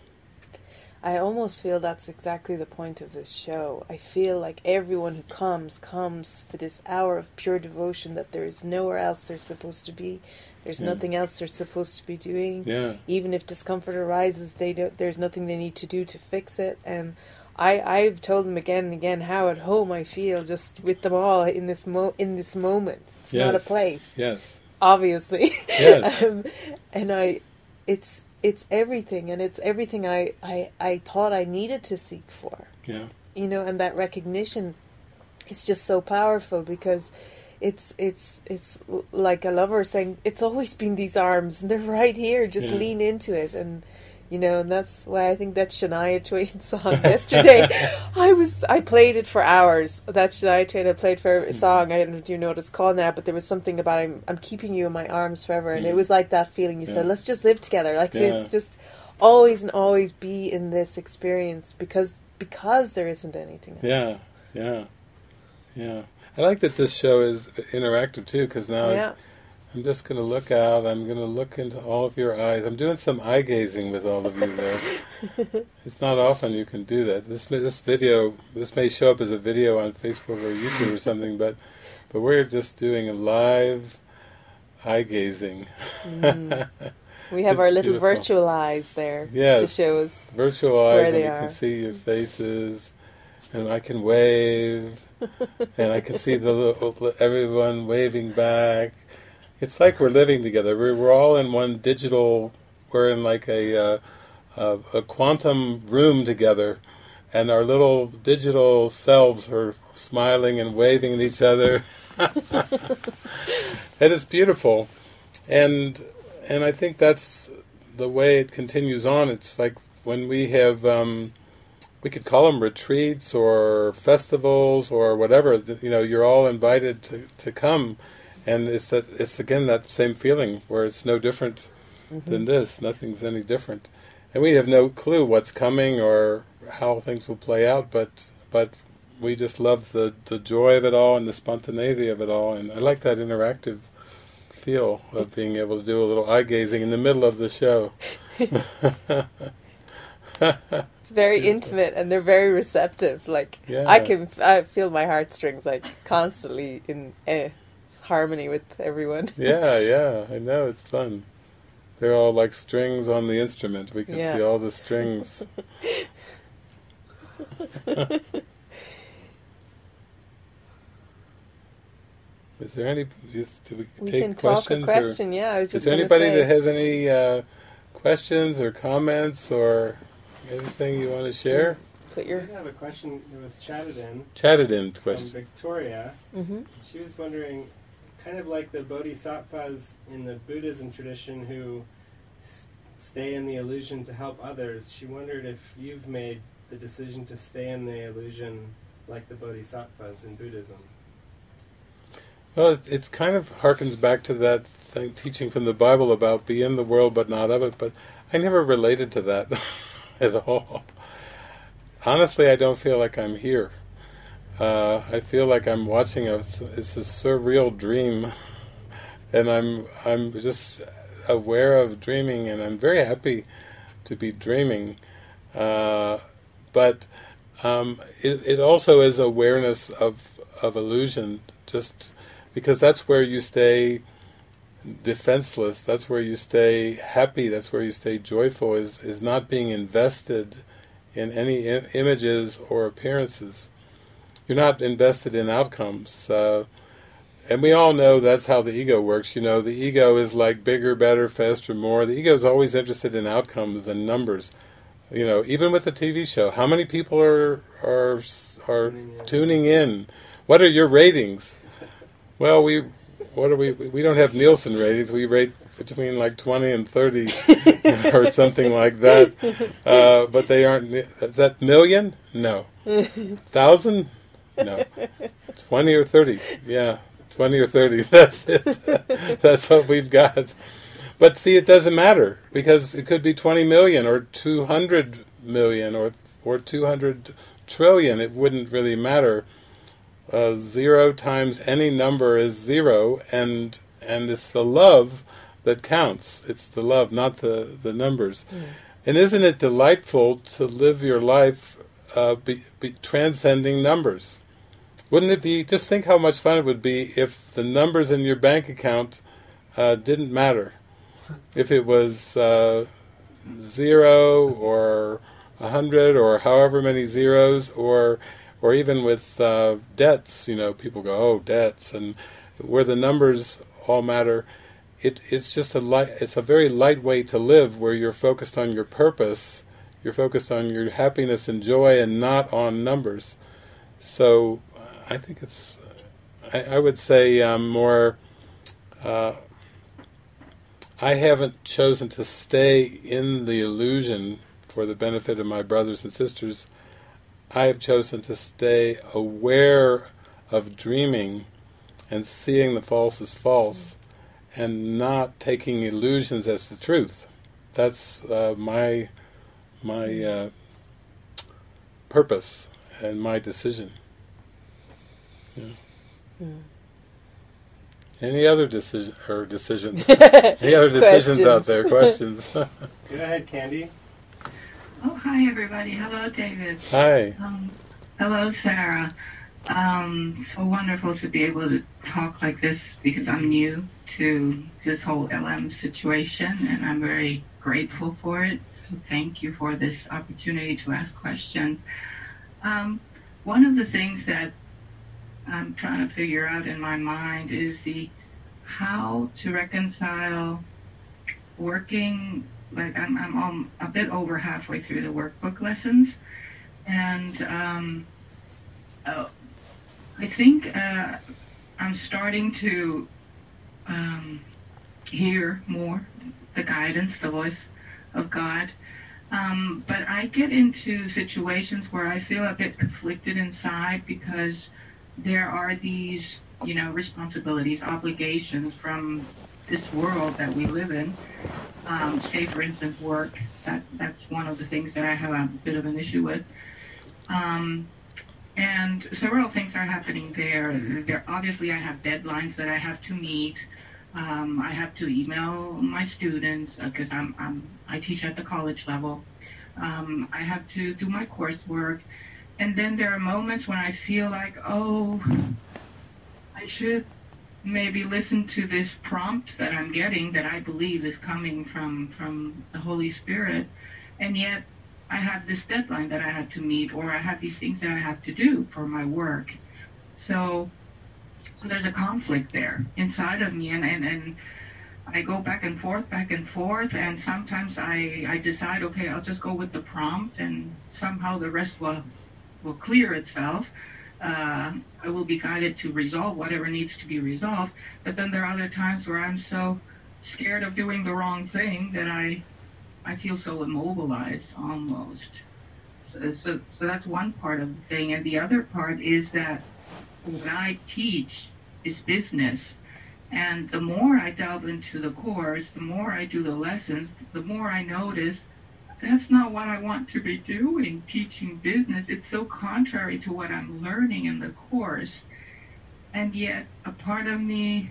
I almost feel that's exactly the point of this show. I feel like everyone who comes comes for this hour of pure devotion that there is nowhere else they're supposed to be. There's Yeah. nothing else they're supposed to be doing. Yeah, Even if discomfort arises, they don't, there's nothing they need to do to fix it. And I I've told them again and again how at home I feel just with them all in this mo in this moment. It's not a place, Yes. obviously. Yes. um, and I, it's it's everything, and it's everything I, I I thought I needed to seek for. Yeah. You know, and that recognition is just so powerful because it's it's it's like a lover saying it's always been these arms and they're right here. Just Yeah. lean into it and. You know, and that's why I think that Shania Twain song yesterday. I was I played it for hours. That Shania Twain I played for a song. I don't do you know what it's called now, but there was something about I'm I'm keeping you in my arms forever, and it Mm. was like that feeling you said. Let's just live together. Like Yeah. just just always and always be in this experience because because there isn't anything else. Yeah. Yeah. Yeah. I like that this show is interactive too, because now yeah. I'm just going to look out. I'm going to look into all of your eyes. I'm doing some eye gazing with all of you there. it's not often you can do that. This may- this video this may show up as a video on Facebook or YouTube or something, but but we're just doing a live eye gazing. Mm. We have It's our little beautiful. virtual eyes there to show us. Virtual eyes, and you are. can see your faces, and I can wave, and I can see the little, everyone waving back. It's like we're living together. We're, we're all in one digital. We're in like a uh, a, a quantum room together, and our little digital selves are smiling and waving at each other. and it's beautiful, and and I think that's the way it continues on. It's like when we have, um, we could call them retreats or festivals or whatever. You know, you're all invited to, to come, and it's that it's again that same feeling where it's no different than this. Nothing's any different, and we have no clue what's coming or how things will play out. But but we just love the the joy of it all and the spontaneity of it all, and I like that interactive feel of being able to do a little eye gazing in the middle of the show. It's very intimate and they're very receptive. Like Yeah. I can, f- I feel my heartstrings like constantly in eh, harmony with everyone. yeah, yeah, I know it's fun. They're all like strings on the instrument. We can Yeah. see all the strings. Is there any? Just, do we, We take can talk a questions? question. Yeah, I was Or, just is there anybody say, that has any uh, questions or comments or anything you want to share? put your. did have a question that was chatted in Chat it in. from Question. Victoria. hmm She was wondering, kind of like the bodhisattvas in the Buddhism tradition who s- stay in the illusion to help others, she wondered if you've made the decision to stay in the illusion like the bodhisattvas in Buddhism. Well, it, it's kind of harkens back to that teaching from the Bible about be in the world but not of it. But I never related to that at all. Honestly, I don't feel like I'm here. Uh, I feel like I'm watching a it's a surreal dream, and I'm I'm just aware of dreaming, and I'm very happy to be dreaming. Uh, but um, it, it also is awareness of of illusion, just because that's where you stay defenseless. That's where you stay happy. That's where you stay joyful. Is is not being invested in any images or appearances. You're not invested in outcomes. Uh, and we all know that's how the ego works. You know, the ego is like bigger, better, faster, more. The ego is always interested in outcomes and numbers. You know, even with the TV show, how many people are are are Tuning in. tuning in? What are your ratings? Well, we what are we? We don't have Nielsen ratings. We rate between like twenty and thirty, or something like that. Uh, but they aren't. Is that million? No. Thousand? No. Twenty or thirty? Yeah, twenty or thirty. That's it. That's what we've got. But see, it doesn't matter because it could be twenty million or two hundred million or or two hundred trillion. It wouldn't really matter uh, zero times any number is zero, and and it's the love that counts. It's the love, not the the numbers. And isn't it delightful to live your life uh, be, be transcending numbers? Wouldn't it be? Just think how much fun it would be if the numbers in your bank account uh, didn't matter. If it was uh, zero or a hundred or however many zeros, or or even with uh, debts. You know, people go, "Oh, debts," and where the numbers all matter. It, it's just a light. It's a very light way to live, where you're focused on your purpose, you're focused on your happiness and joy, and not on numbers. So, I think it's. I, I would say um, more. Uh, I haven't chosen to stay in the illusion for the benefit of my brothers and sisters. I have chosen to stay aware of dreaming and seeing the false as false and not taking illusions as the truth. That's uh, my my uh, purpose and my decision. Yeah. Mm. Any other decision or decisions? Any other decisions out there? Questions? Go ahead, Candy. Oh, hi everybody. Hello, David. Hi. Um, hello, Sarah. Um, so wonderful to be able to talk like this because I'm new to this whole LM situation, and I'm very grateful for it. So thank you for this opportunity to ask questions. Um, one of the things that I'm trying to figure out in my mind is the how to reconcile working like I'm I'm a bit over halfway through the workbook lessons, and um, uh, I think uh, I'm starting to um, hear more the guidance, the voice of God. Um, but I get into situations where I feel a bit conflicted inside because there are these, you know, responsibilities, obligations from this world that we live in. Um, say, for instance, work. That that's one of the things that I have a bit of an issue with. Um, and several things are happening there. There obviously I have deadlines that I have to meet. Um, I have to email my students because uh, I'm, I'm I teach at the college level. Um, I have to do my coursework, and then there are moments when I feel like, oh, I should maybe listen to this prompt that I'm getting that I believe is coming from from the Holy Spirit, and yet I have this deadline that I have to meet, or I have these things that I have to do for my work. So, so there's a conflict there inside of me, and, and and I go back and forth, back and forth, and sometimes I I decide, okay, I'll just go with the prompt, and somehow the rest will will clear itself uh, I will be guided to resolve whatever needs to be resolved. But then there are other times where I'm so scared of doing the wrong thing that I I feel so immobilized almost. So, so, so that's one part of the thing. And the other part is that what I teach is business. And the more I delve into the course, the more I do the lessons, the more I notice that's not what I want to be doing, teaching business. It's so contrary to what I'm learning in the course. And yet, a part of me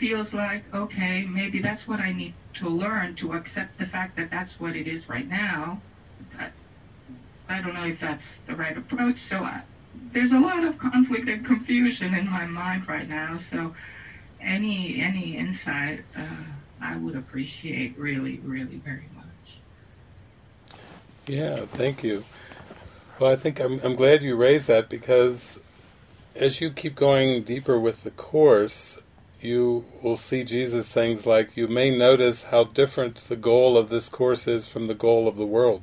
feels like, okay, maybe that's what I need to learn to accept the fact that that's what it is right now. But I don't know if that's the right approach. So I, there's a lot of conflict and confusion in my mind right now. So any any insight uh, I would appreciate really, really very much. Yeah, thank you. Well, I think I'm, I'm glad you raised that because as you keep going deeper with the Course, you will see Jesus things like, you may notice how different the goal of this Course is from the goal of the world.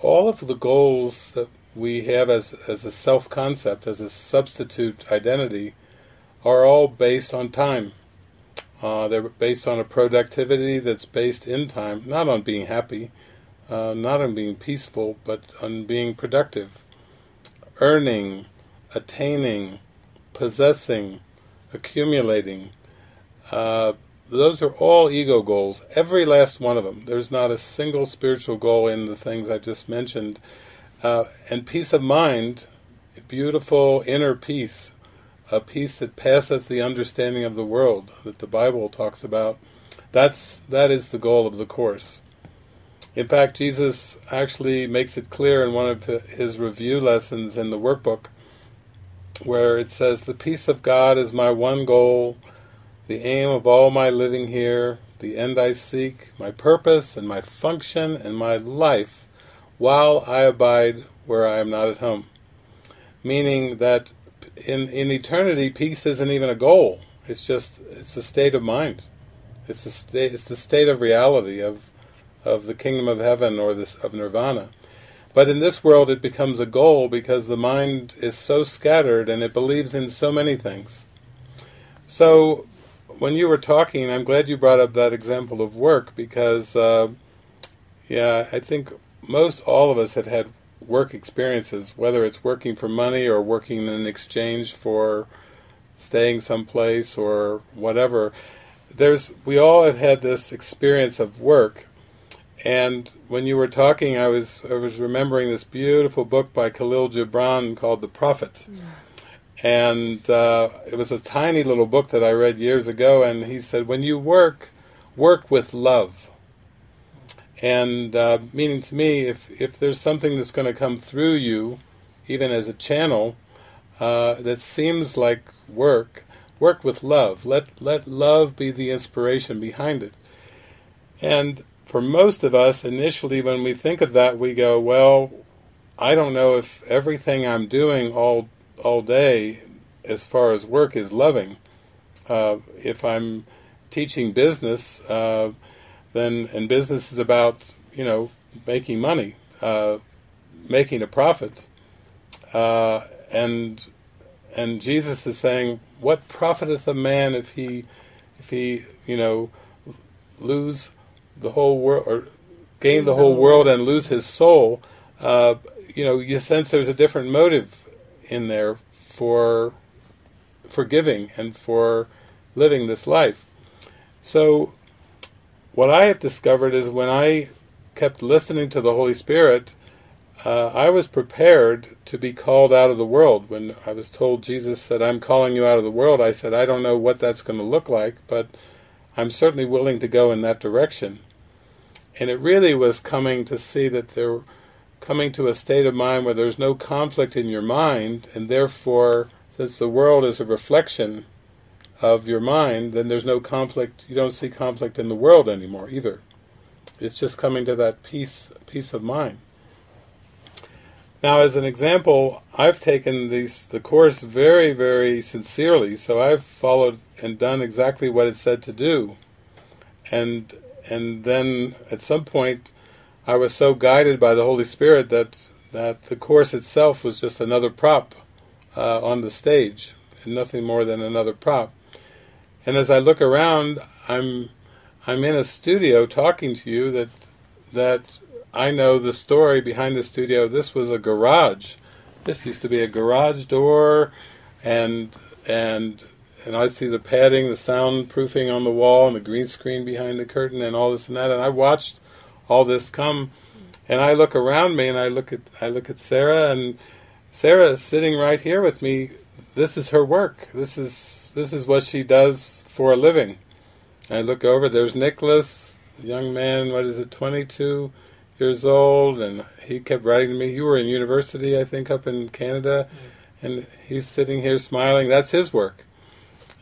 All of the goals that we have as, as a self-concept, as a substitute identity, are all based on time. Uh, they're based on a productivity that's based in time, not on being happy, uh, not on being peaceful, but on being productive, earning, attaining, possessing, accumulating. Uh, those are all ego goals, every last one of them. There's not a single spiritual goal in the things I just mentioned. Uh, and peace of mind, beautiful inner peace, a peace that passeth the understanding of the world, that the Bible talks about, that's that is the goal of the Course. In fact, Jesus actually makes it clear in one of his review lessons in the workbook, where it says, The peace of God is my one goal, the aim of all my living here, the end I seek, my purpose and my function and my life while I abide where I am not at home. Meaning that in, in eternity, peace isn't even a goal. It's just, it's a state of mind. It's a state, it's the state of reality of, of the kingdom of heaven or this, of nirvana. But in this world it becomes a goal because the mind is so scattered and it believes in so many things. So when you were talking, I'm glad you brought up that example of work because, uh, yeah, I think most all of us have had work experiences, whether it's working for money or working in exchange for staying someplace or whatever. There's we all have had this experience of work and when you were talking, I was I was remembering this beautiful book by Kahlil Gibran called The Prophet. And uh, it was a tiny little book that I read years ago, and he said, when you work, work with love. And uh, meaning to me, if, if there's something that's going to come through you, even as a channel, uh, that seems like work, work with love. Let, let love be the inspiration behind it. And for most of us, initially when we think of that, we go, well, I don't know if everything I'm doing all all day as far as work is loving. Uh, if I'm teaching business, uh, then and business is about you know making money, uh, making a profit, uh, and and Jesus is saying, "What profiteth a man if he if he you know lose the whole world or gain the whole world and lose his soul, uh, you know, you sense there's a different motive in there for for giving and for living this life. So, what I have discovered is when I kept listening to the Holy Spirit, uh, I was prepared to be called out of the world. When I was told Jesus said, I'm calling you out of the world, I said, I don't know what that's going to look like, but I'm certainly willing to go in that direction. And it really was coming to see that they're coming to a state of mind where there's no conflict in your mind, and therefore, since the world is a reflection of your mind, then there's no conflict, you don't see conflict in the world anymore either. It's just coming to that peace, peace of mind. Now, as an example, I've taken these the course very, very sincerely. So I've followed and done exactly what it said to do, and and then at some point I was so guided by the Holy Spirit that that the course itself was just another prop uh, on the stage, and nothing more than another prop. And as I look around, I'm I'm in a studio talking to you that that I know the story behind the studio. This was a garage. This used to be a garage door, and and and I see the padding, the soundproofing on the wall, and the green screen behind the curtain, and all this and that. And I watched all this come, and I look around me, and I look at I look at Sarah, and Sarah is sitting right here with me. This is her work. This is this is what she does for a living. I look over. There's Nicholas, young man. What is it? Twenty-two years old, and he kept writing to me. You were in university, I think, up in Canada, and he's sitting here smiling. That's his work.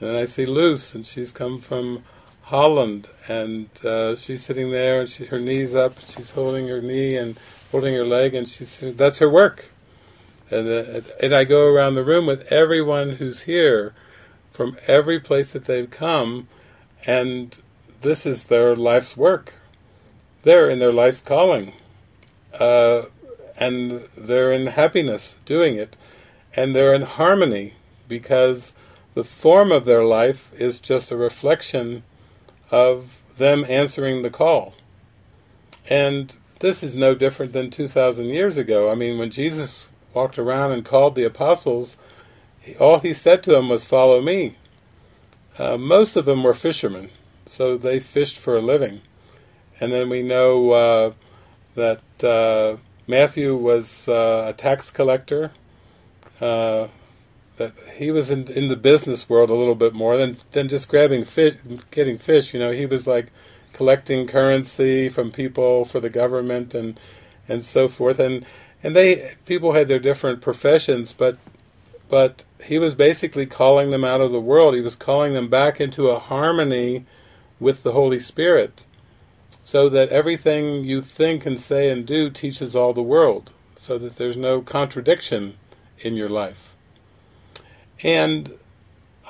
And then I see Luce, and she's come from Holland, and uh, she's sitting there, and she, her knees up, and she's holding her knee and holding her leg, and she's that's her work. And, uh, and I go around the room with everyone who's here, from every place that they've come, and this is their life's work. They're in their life's calling, uh, and they're in happiness doing it, and they're in harmony because the form of their life is just a reflection of them answering the call. And this is no different than 2,000 years ago. I mean, when Jesus walked around and called the apostles, all he said to them was, follow me. Uh, most of them were fishermen, so they fished for a living. And then we know uh, that uh, Matthew was uh, a tax collector, uh, that he was in in the business world a little bit more than than just grabbing fish, getting fish. You know, he was like collecting currency from people for the government and and so forth. And and they people had their different professions, but but he was basically calling them out of the world. He was calling them back into a harmony with the Holy Spirit. so that everything you think and say and do teaches all the world, so that there's no contradiction in your life. And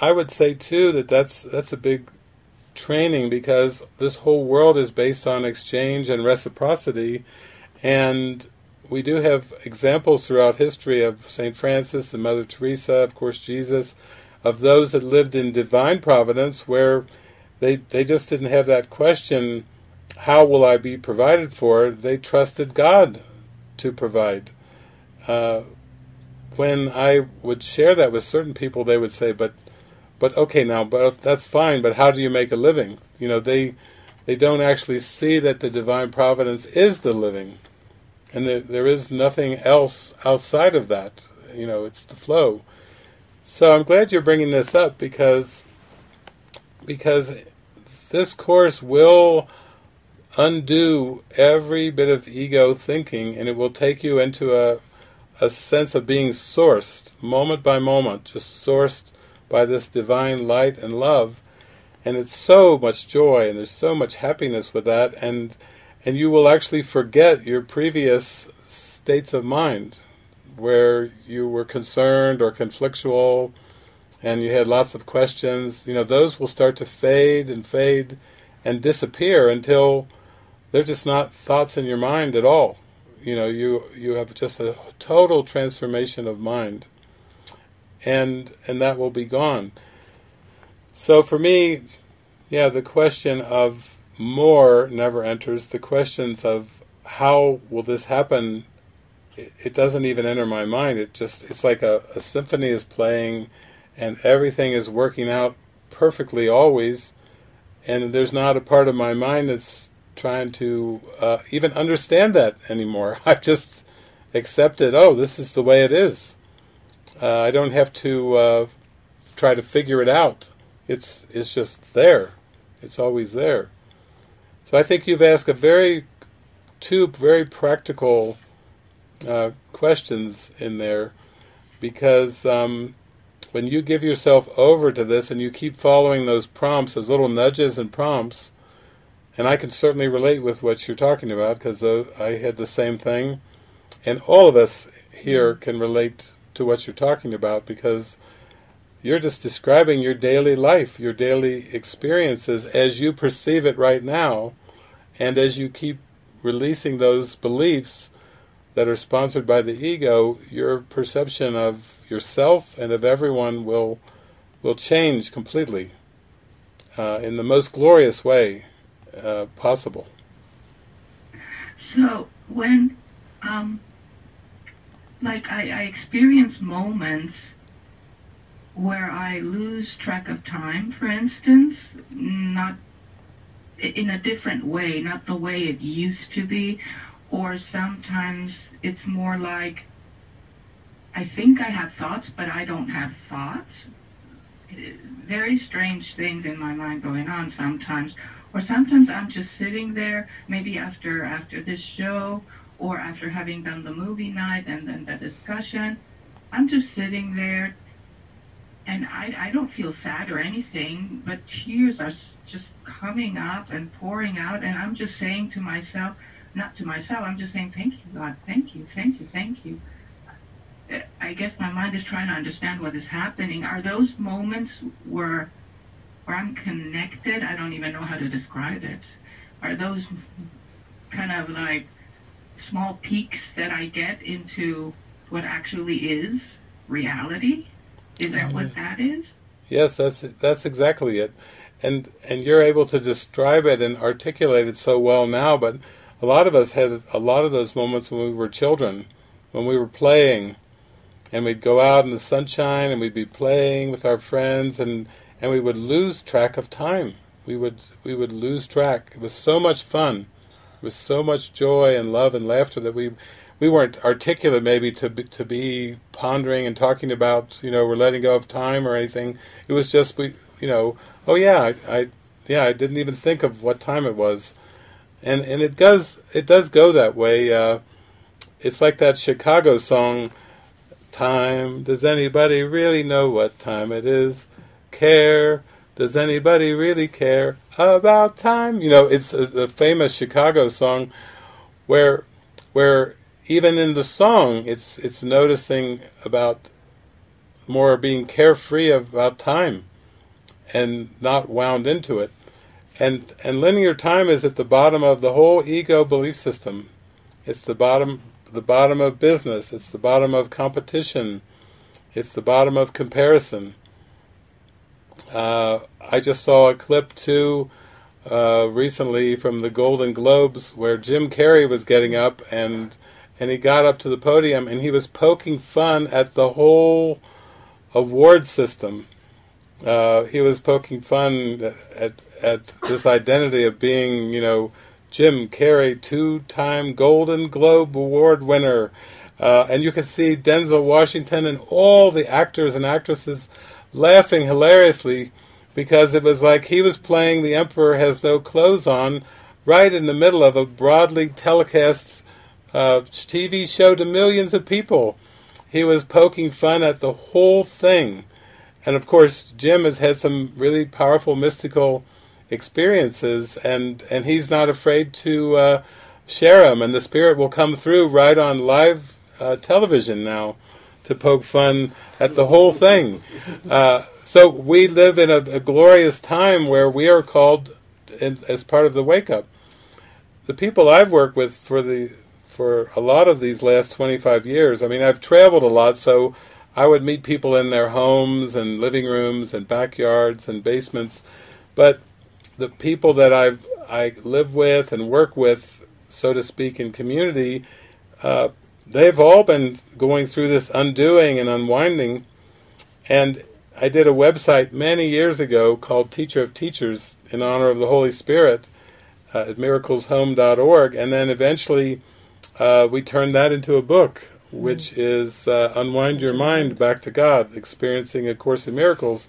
I would say too that that's that's a big training because this whole world is based on exchange and reciprocity and we do have examples throughout history of St. Francis and Mother Teresa, of course Jesus, of those that lived in divine providence where they they just didn't have that question, how will I be provided for? They trusted God to provide. Uh, when I would share that with certain people, they would say, but but okay now, but that's fine, but how do you make a living? You know, they they don't actually see that the divine providence is the living. And there, there is nothing else outside of that. You know, it's the flow. So I'm glad you're bringing this up because because this course will undo every bit of ego thinking and it will take you into a a sense of being sourced moment by moment, just sourced by this divine light and love. And it's so much joy and there's so much happiness with that and and you will actually forget your previous states of mind where you were concerned or conflictual and you had lots of questions, you know, those will start to fade and fade and disappear until they're just not thoughts in your mind at all. You know, you you have just a total transformation of mind. And and that will be gone. So for me, yeah, the question of more never enters. The questions of how will this happen, it, doesn't even enter my mind. It just it's like a, a symphony is playing and everything is working out perfectly always and there's not a part of my mind that's trying to uh, even understand that anymore. I've just accepted, oh, this is the way it is. Uh, I don't have to uh, try to figure it out. It's it's just there. It's always there. So I think you've asked a very two very practical uh, questions in there because um, when you give yourself over to this and you keep following those prompts, those little nudges and prompts, and I can certainly relate with what you're talking about because uh, I had the same thing, and all of us here can relate to what you're talking about because you're just describing your daily life, your daily experiences as you perceive it right now, and as you keep releasing those beliefs that are sponsored by the ego, your perception of yourself and of everyone will will change completely uh, in the most glorious way uh, possible. So when, um, like, I, I experience moments where I lose track of time, for instance, not in a different way, not the way it used to be, or sometimes it's more like I think I have thoughts, but I don't have thoughts. Very strange things in my mind going on sometimes. Or sometimes I'm just sitting there, maybe after after this show, or after having done the movie night and then the discussion. I'm just sitting there, and I, I don't feel sad or anything, but tears are just coming up and pouring out, and I'm just saying to myself, not to myself, I'm just saying, thank you, God, thank you, thank you, thank you. I guess my mind is trying to understand what is happening. Are those moments where where I'm connected? I don't even know how to describe it. Are those kind of like small peaks that I get into what actually is reality? Is that what that is? Yes, that's that's exactly it and and you're able to describe it and articulate it so well now. But a lot of us had a lot of those moments when we were children, when we were playing, and we'd go out in the sunshine and we'd be playing with our friends, and and we would lose track of time. We would we would lose track. It was so much fun. It was so much joy and love and laughter that we we weren't articulate maybe to be, to be pondering and talking about you know we're letting go of time or anything. It was just we you know oh yeah, I, I yeah I didn't even think of what time it was, and and it does it does go that way. Uh, it's like that Chicago song, "Time." Does anybody really know what time it is? Care Does anybody really care about time? You know, it's a, a famous Chicago song where where even in the song it's it's noticing about more being carefree about time and not wound into it. And and linear time is at the bottom of the whole ego belief system. It's the bottom the bottom of business, it's the bottom of competition, it's the bottom of comparison. Uh, I just saw a clip too uh, recently from the Golden Globes where Jim Carrey was getting up and and he got up to the podium and he was poking fun at the whole award system. Uh, he was poking fun at at this identity of being, you know, Jim Carrey, two-time Golden Globe Award winner, uh, and you can see Denzel Washington and all the actors and actresses laughing hilariously because it was like he was playing The Emperor Has No Clothes On right in the middle of a broadly telecast uh, TV show to millions of people. He was poking fun at the whole thing. And of course, Jim has had some really powerful mystical experiences, and, and he's not afraid to uh, share them. And the Spirit will come through right on live uh, television now to poke fun at the whole thing. Uh, so we live in a, a, glorious time where we are called in, as part of the wake up. The people I've worked with for the for a lot of these last 25 years, I mean, I've traveled a lot, so I would meet people in their homes and living rooms and backyards and basements, but the people that I've I live with and work with, so to speak, in community, uh, they've all been going through this undoing and unwinding. And I did a website many years ago called Teacher of Teachers in honor of the Holy Spirit uh, at miracleshome.org. And then eventually uh, we turned that into a book, which is uh, Unwind Your Mind Back to God, Experiencing A Course in Miracles.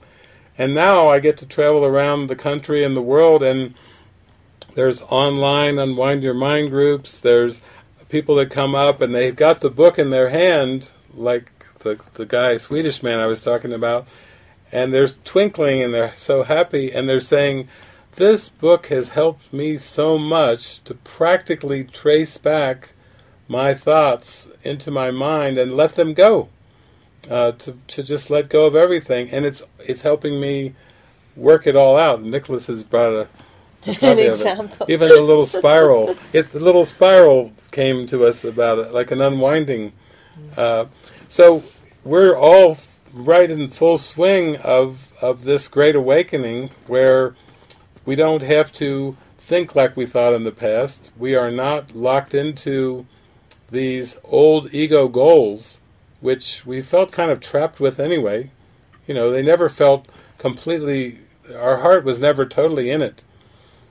And now I get to travel around the country and the world, and there's online Unwind Your Mind groups, there's people that come up and they've got the book in their hand, like the the guy Swedish man I was talking about, and they're twinkling and they're so happy and they're saying, "This book has helped me so much to practically trace back my thoughts into my mind and let them go, uh, to to just let go of everything, and it's it's helping me work it all out." Nicholas has brought a an example. Even the little spiral. It, the little spiral came to us about it, like an unwinding. Uh, so we're all right in full swing of of this great awakening, where we don't have to think like we thought in the past. We are not locked into these old ego goals, which we felt kind of trapped with anyway. You know, they never felt completely. Our heart was never totally in it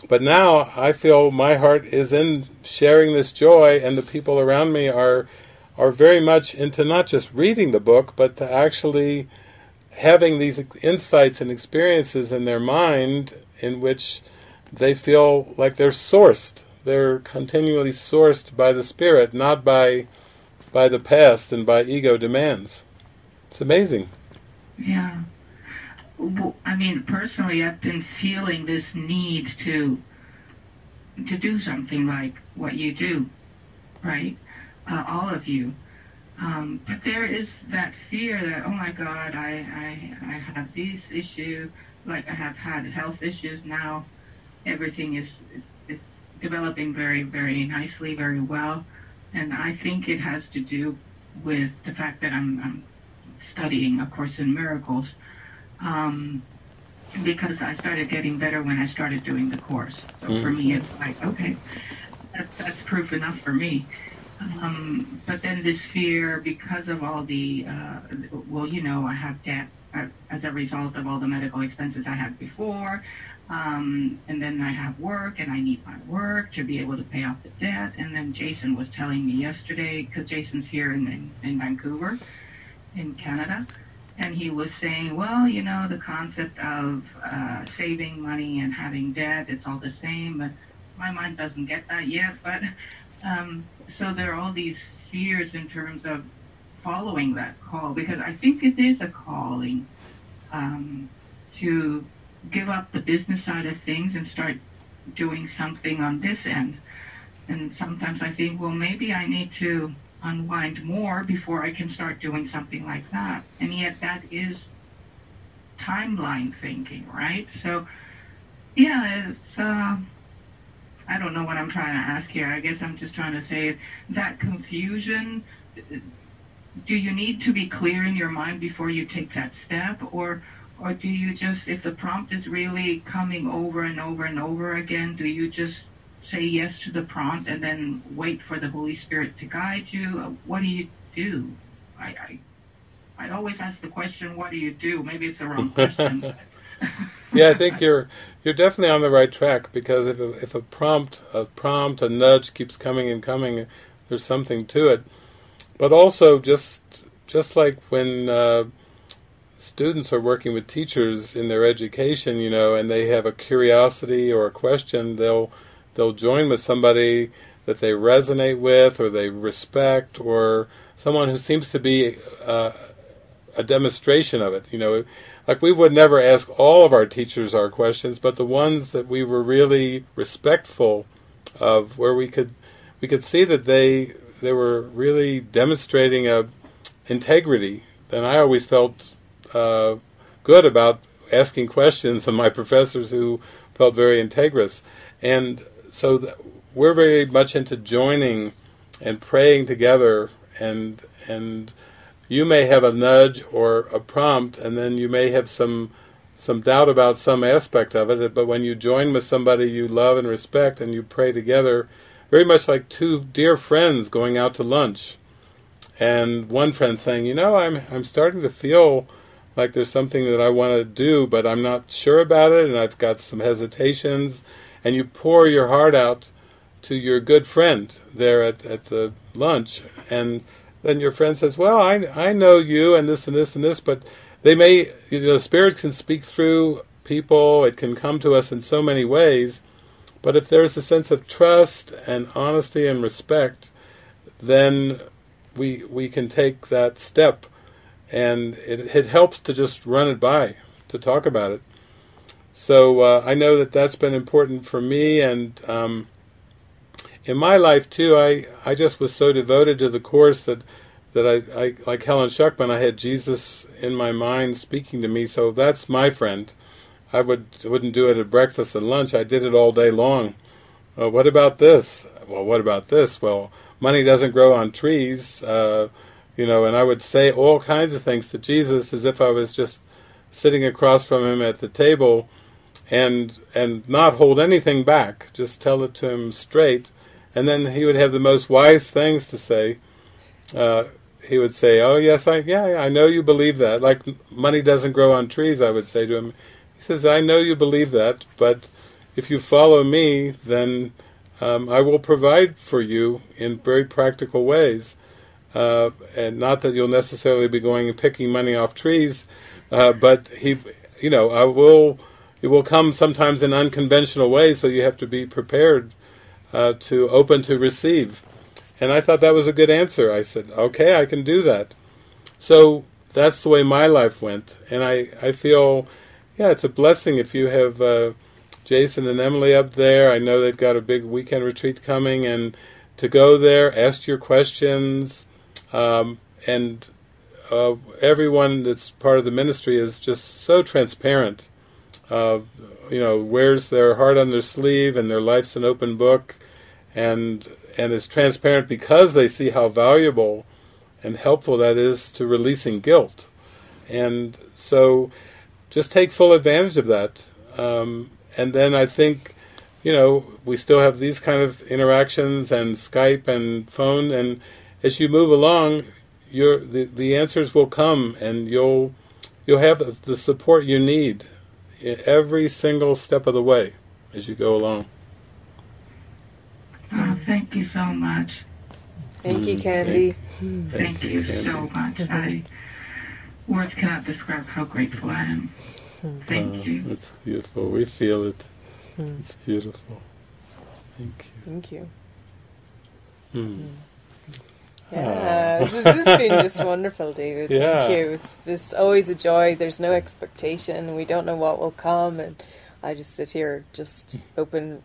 but now I feel my heart is in sharing this joy, and the people around me are are very much into not just reading the book, but to actually having these insights and experiences in their mind in which they feel like they're sourced. They're continually sourced by the spirit, not by by the past and by ego demands. It's amazing. Yeah. I mean, personally, I've been feeling this need to to do something like what you do, right? Uh, all of you. Um, but there is that fear that, oh my God, I, I, I have these issues, like I have had health issues now. Everything is, is developing very, very nicely, very well. And I think it has to do with the fact that I'm, I'm studying A Course in Miracles um, because I started getting better when I started doing the course. So mm. for me, it's like, okay, that's, that's proof enough for me. Um, but then this fear, because of all the, uh, well, you know, I have debt uh, as a result of all the medical expenses I had before. Um, and then I have work and I need my work to be able to pay off the debt. And then Jason was telling me yesterday, because Jason's here in, in, in Vancouver, in Canada, and he was saying, well, you know, the concept of uh, saving money and having debt, it's all the same, but my mind doesn't get that yet. But um, so there are all these fears in terms of following that call because I think it is a calling um, to give up the business side of things and start doing something on this end. And sometimes I think, well, maybe I need to unwind more before I can start doing something like that. And yet that is timeline thinking, right? So, yeah, it's, uh, I don't know what I'm trying to ask here. I guess I'm just trying to say that confusion, do you need to be clear in your mind before you take that step? Or, or do you just, if the prompt is really coming over and over and over again, do you just say yes to the prompt and then wait for the Holy Spirit to guide you? What do you do? I, I, I always ask the question, what do you do? Maybe it's the wrong question. yeah, I think you're you're definitely on the right track because if a, if a prompt a prompt a nudge keeps coming and coming, there's something to it. But also just just like when uh, students are working with teachers in their education, you know, and they have a curiosity or a question, they'll they'll join with somebody that they resonate with or they respect or someone who seems to be uh, a demonstration of it. You know, like we would never ask all of our teachers our questions, but the ones that we were really respectful of, where we could we could see that they they were really demonstrating a integrity. Then I always felt uh, good about asking questions of my professors who felt very integrous, and so we're very much into joining and praying together and and you may have a nudge or a prompt and then you may have some some doubt about some aspect of it but when you join with somebody you love and respect and you pray together very much like two dear friends going out to lunch. And one friend saying you know I'm I'm starting to feel like there's something that I want to do but I'm not sure about it and I've got some hesitations and you pour your heart out to your good friend there at, at the lunch and then your friend says, well, I, I know you and this and this and this, but they may, you know, spirits can speak through people, it can come to us in so many ways, but if there's a sense of trust and honesty and respect, then we we can take that step, and it, it helps to just run it by, to talk about it. So uh, I know that that's been important for me, and um, in my life too, I, I just was so devoted to the course that that I, I like Helen Schucman. I had Jesus in my mind speaking to me. So that's my friend. I would wouldn't do it at breakfast and lunch. I did it all day long. Uh, what about this? Well, what about this? Well, money doesn't grow on trees, uh, you know. And I would say all kinds of things to Jesus as if I was just sitting across from him at the table, and and not hold anything back. Just tell it to him straight and then he would have the most wise things to say. Uh, he would say, "Oh yes, I yeah, I know you believe that. Like money doesn't grow on trees." I would say to him. He says, "I know you believe that, but if you follow me, then um, I will provide for you in very practical ways, uh, and not that you'll necessarily be going and picking money off trees, uh, but he, you know, I will. It will come sometimes in unconventional ways, so you have to be prepared." uh, to open to receive. And I thought that was a good answer. I said, okay, I can do that. So that's the way my life went. And I, I feel, yeah, it's a blessing if you have uh, Jason and Emily up there. I know they've got a big weekend retreat coming. And to go there, ask your questions. Um, and uh, everyone that's part of the ministry is just so transparent. Uh, you know, wears their heart on their sleeve and their life's an open book and and is transparent because they see how valuable and helpful that is to releasing guilt. And so just take full advantage of that. Um, and then I think, you know, we still have these kind of interactions and Skype and phone, and as you move along, your the, the answers will come and you'll you'll have the support you need every single step of the way as you go along. Oh, thank you so much. Thank you, Candy. Thank, thank you so much. I words cannot describe how grateful I am. Thank uh, you. It's beautiful. We feel it. It's beautiful. Thank you. Thank you. Hmm. Yeah, this has been just wonderful, David. Yeah. Thank you. It's, it's always a joy. There's no expectation. We don't know what will come, and I just sit here, just open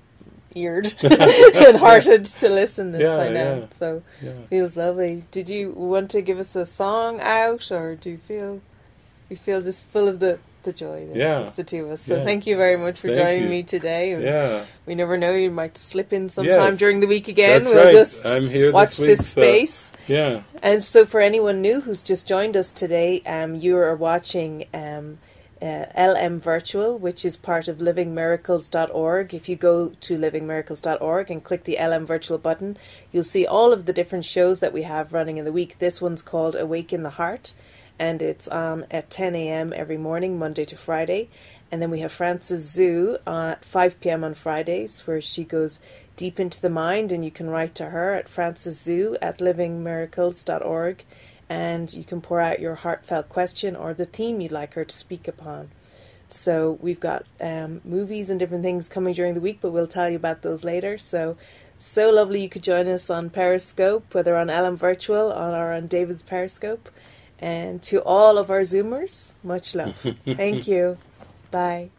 eared and hearted to listen and Yeah, find yeah. out. So Yeah. feels lovely. Did you want to give us a song out, or do you feel you feel just full of the the joy? There, Yeah. just the two of us. So Yeah. thank you very much for Thank joining you. me today. And Yeah. We never know; you might slip in sometime Yes. during the week again. That's we'll right. just I'm here watch this week. this so- space. Yeah. And so, for anyone new who's just joined us today, um, you are watching um, uh, LM Virtual, which is part of livingmiracles.org. If you go to livingmiracles.org and click the LM Virtual button, you'll see all of the different shows that we have running in the week. This one's called Awake in the Heart, and it's on at 10 a.m. every morning, Monday to Friday. And then we have Frances Zoo at 5 p.m. on Fridays, where she goes deep into the mind, and you can write to her at franciszoo at livingmiracles.org, and you can pour out your heartfelt question or the theme you'd like her to speak upon. So we've got um, movies and different things coming during the week, but we'll tell you about those later. So, so lovely you could join us on Periscope, whether on LM Virtual or on David's Periscope. And to all of our Zoomers, much love. Thank you. Bye.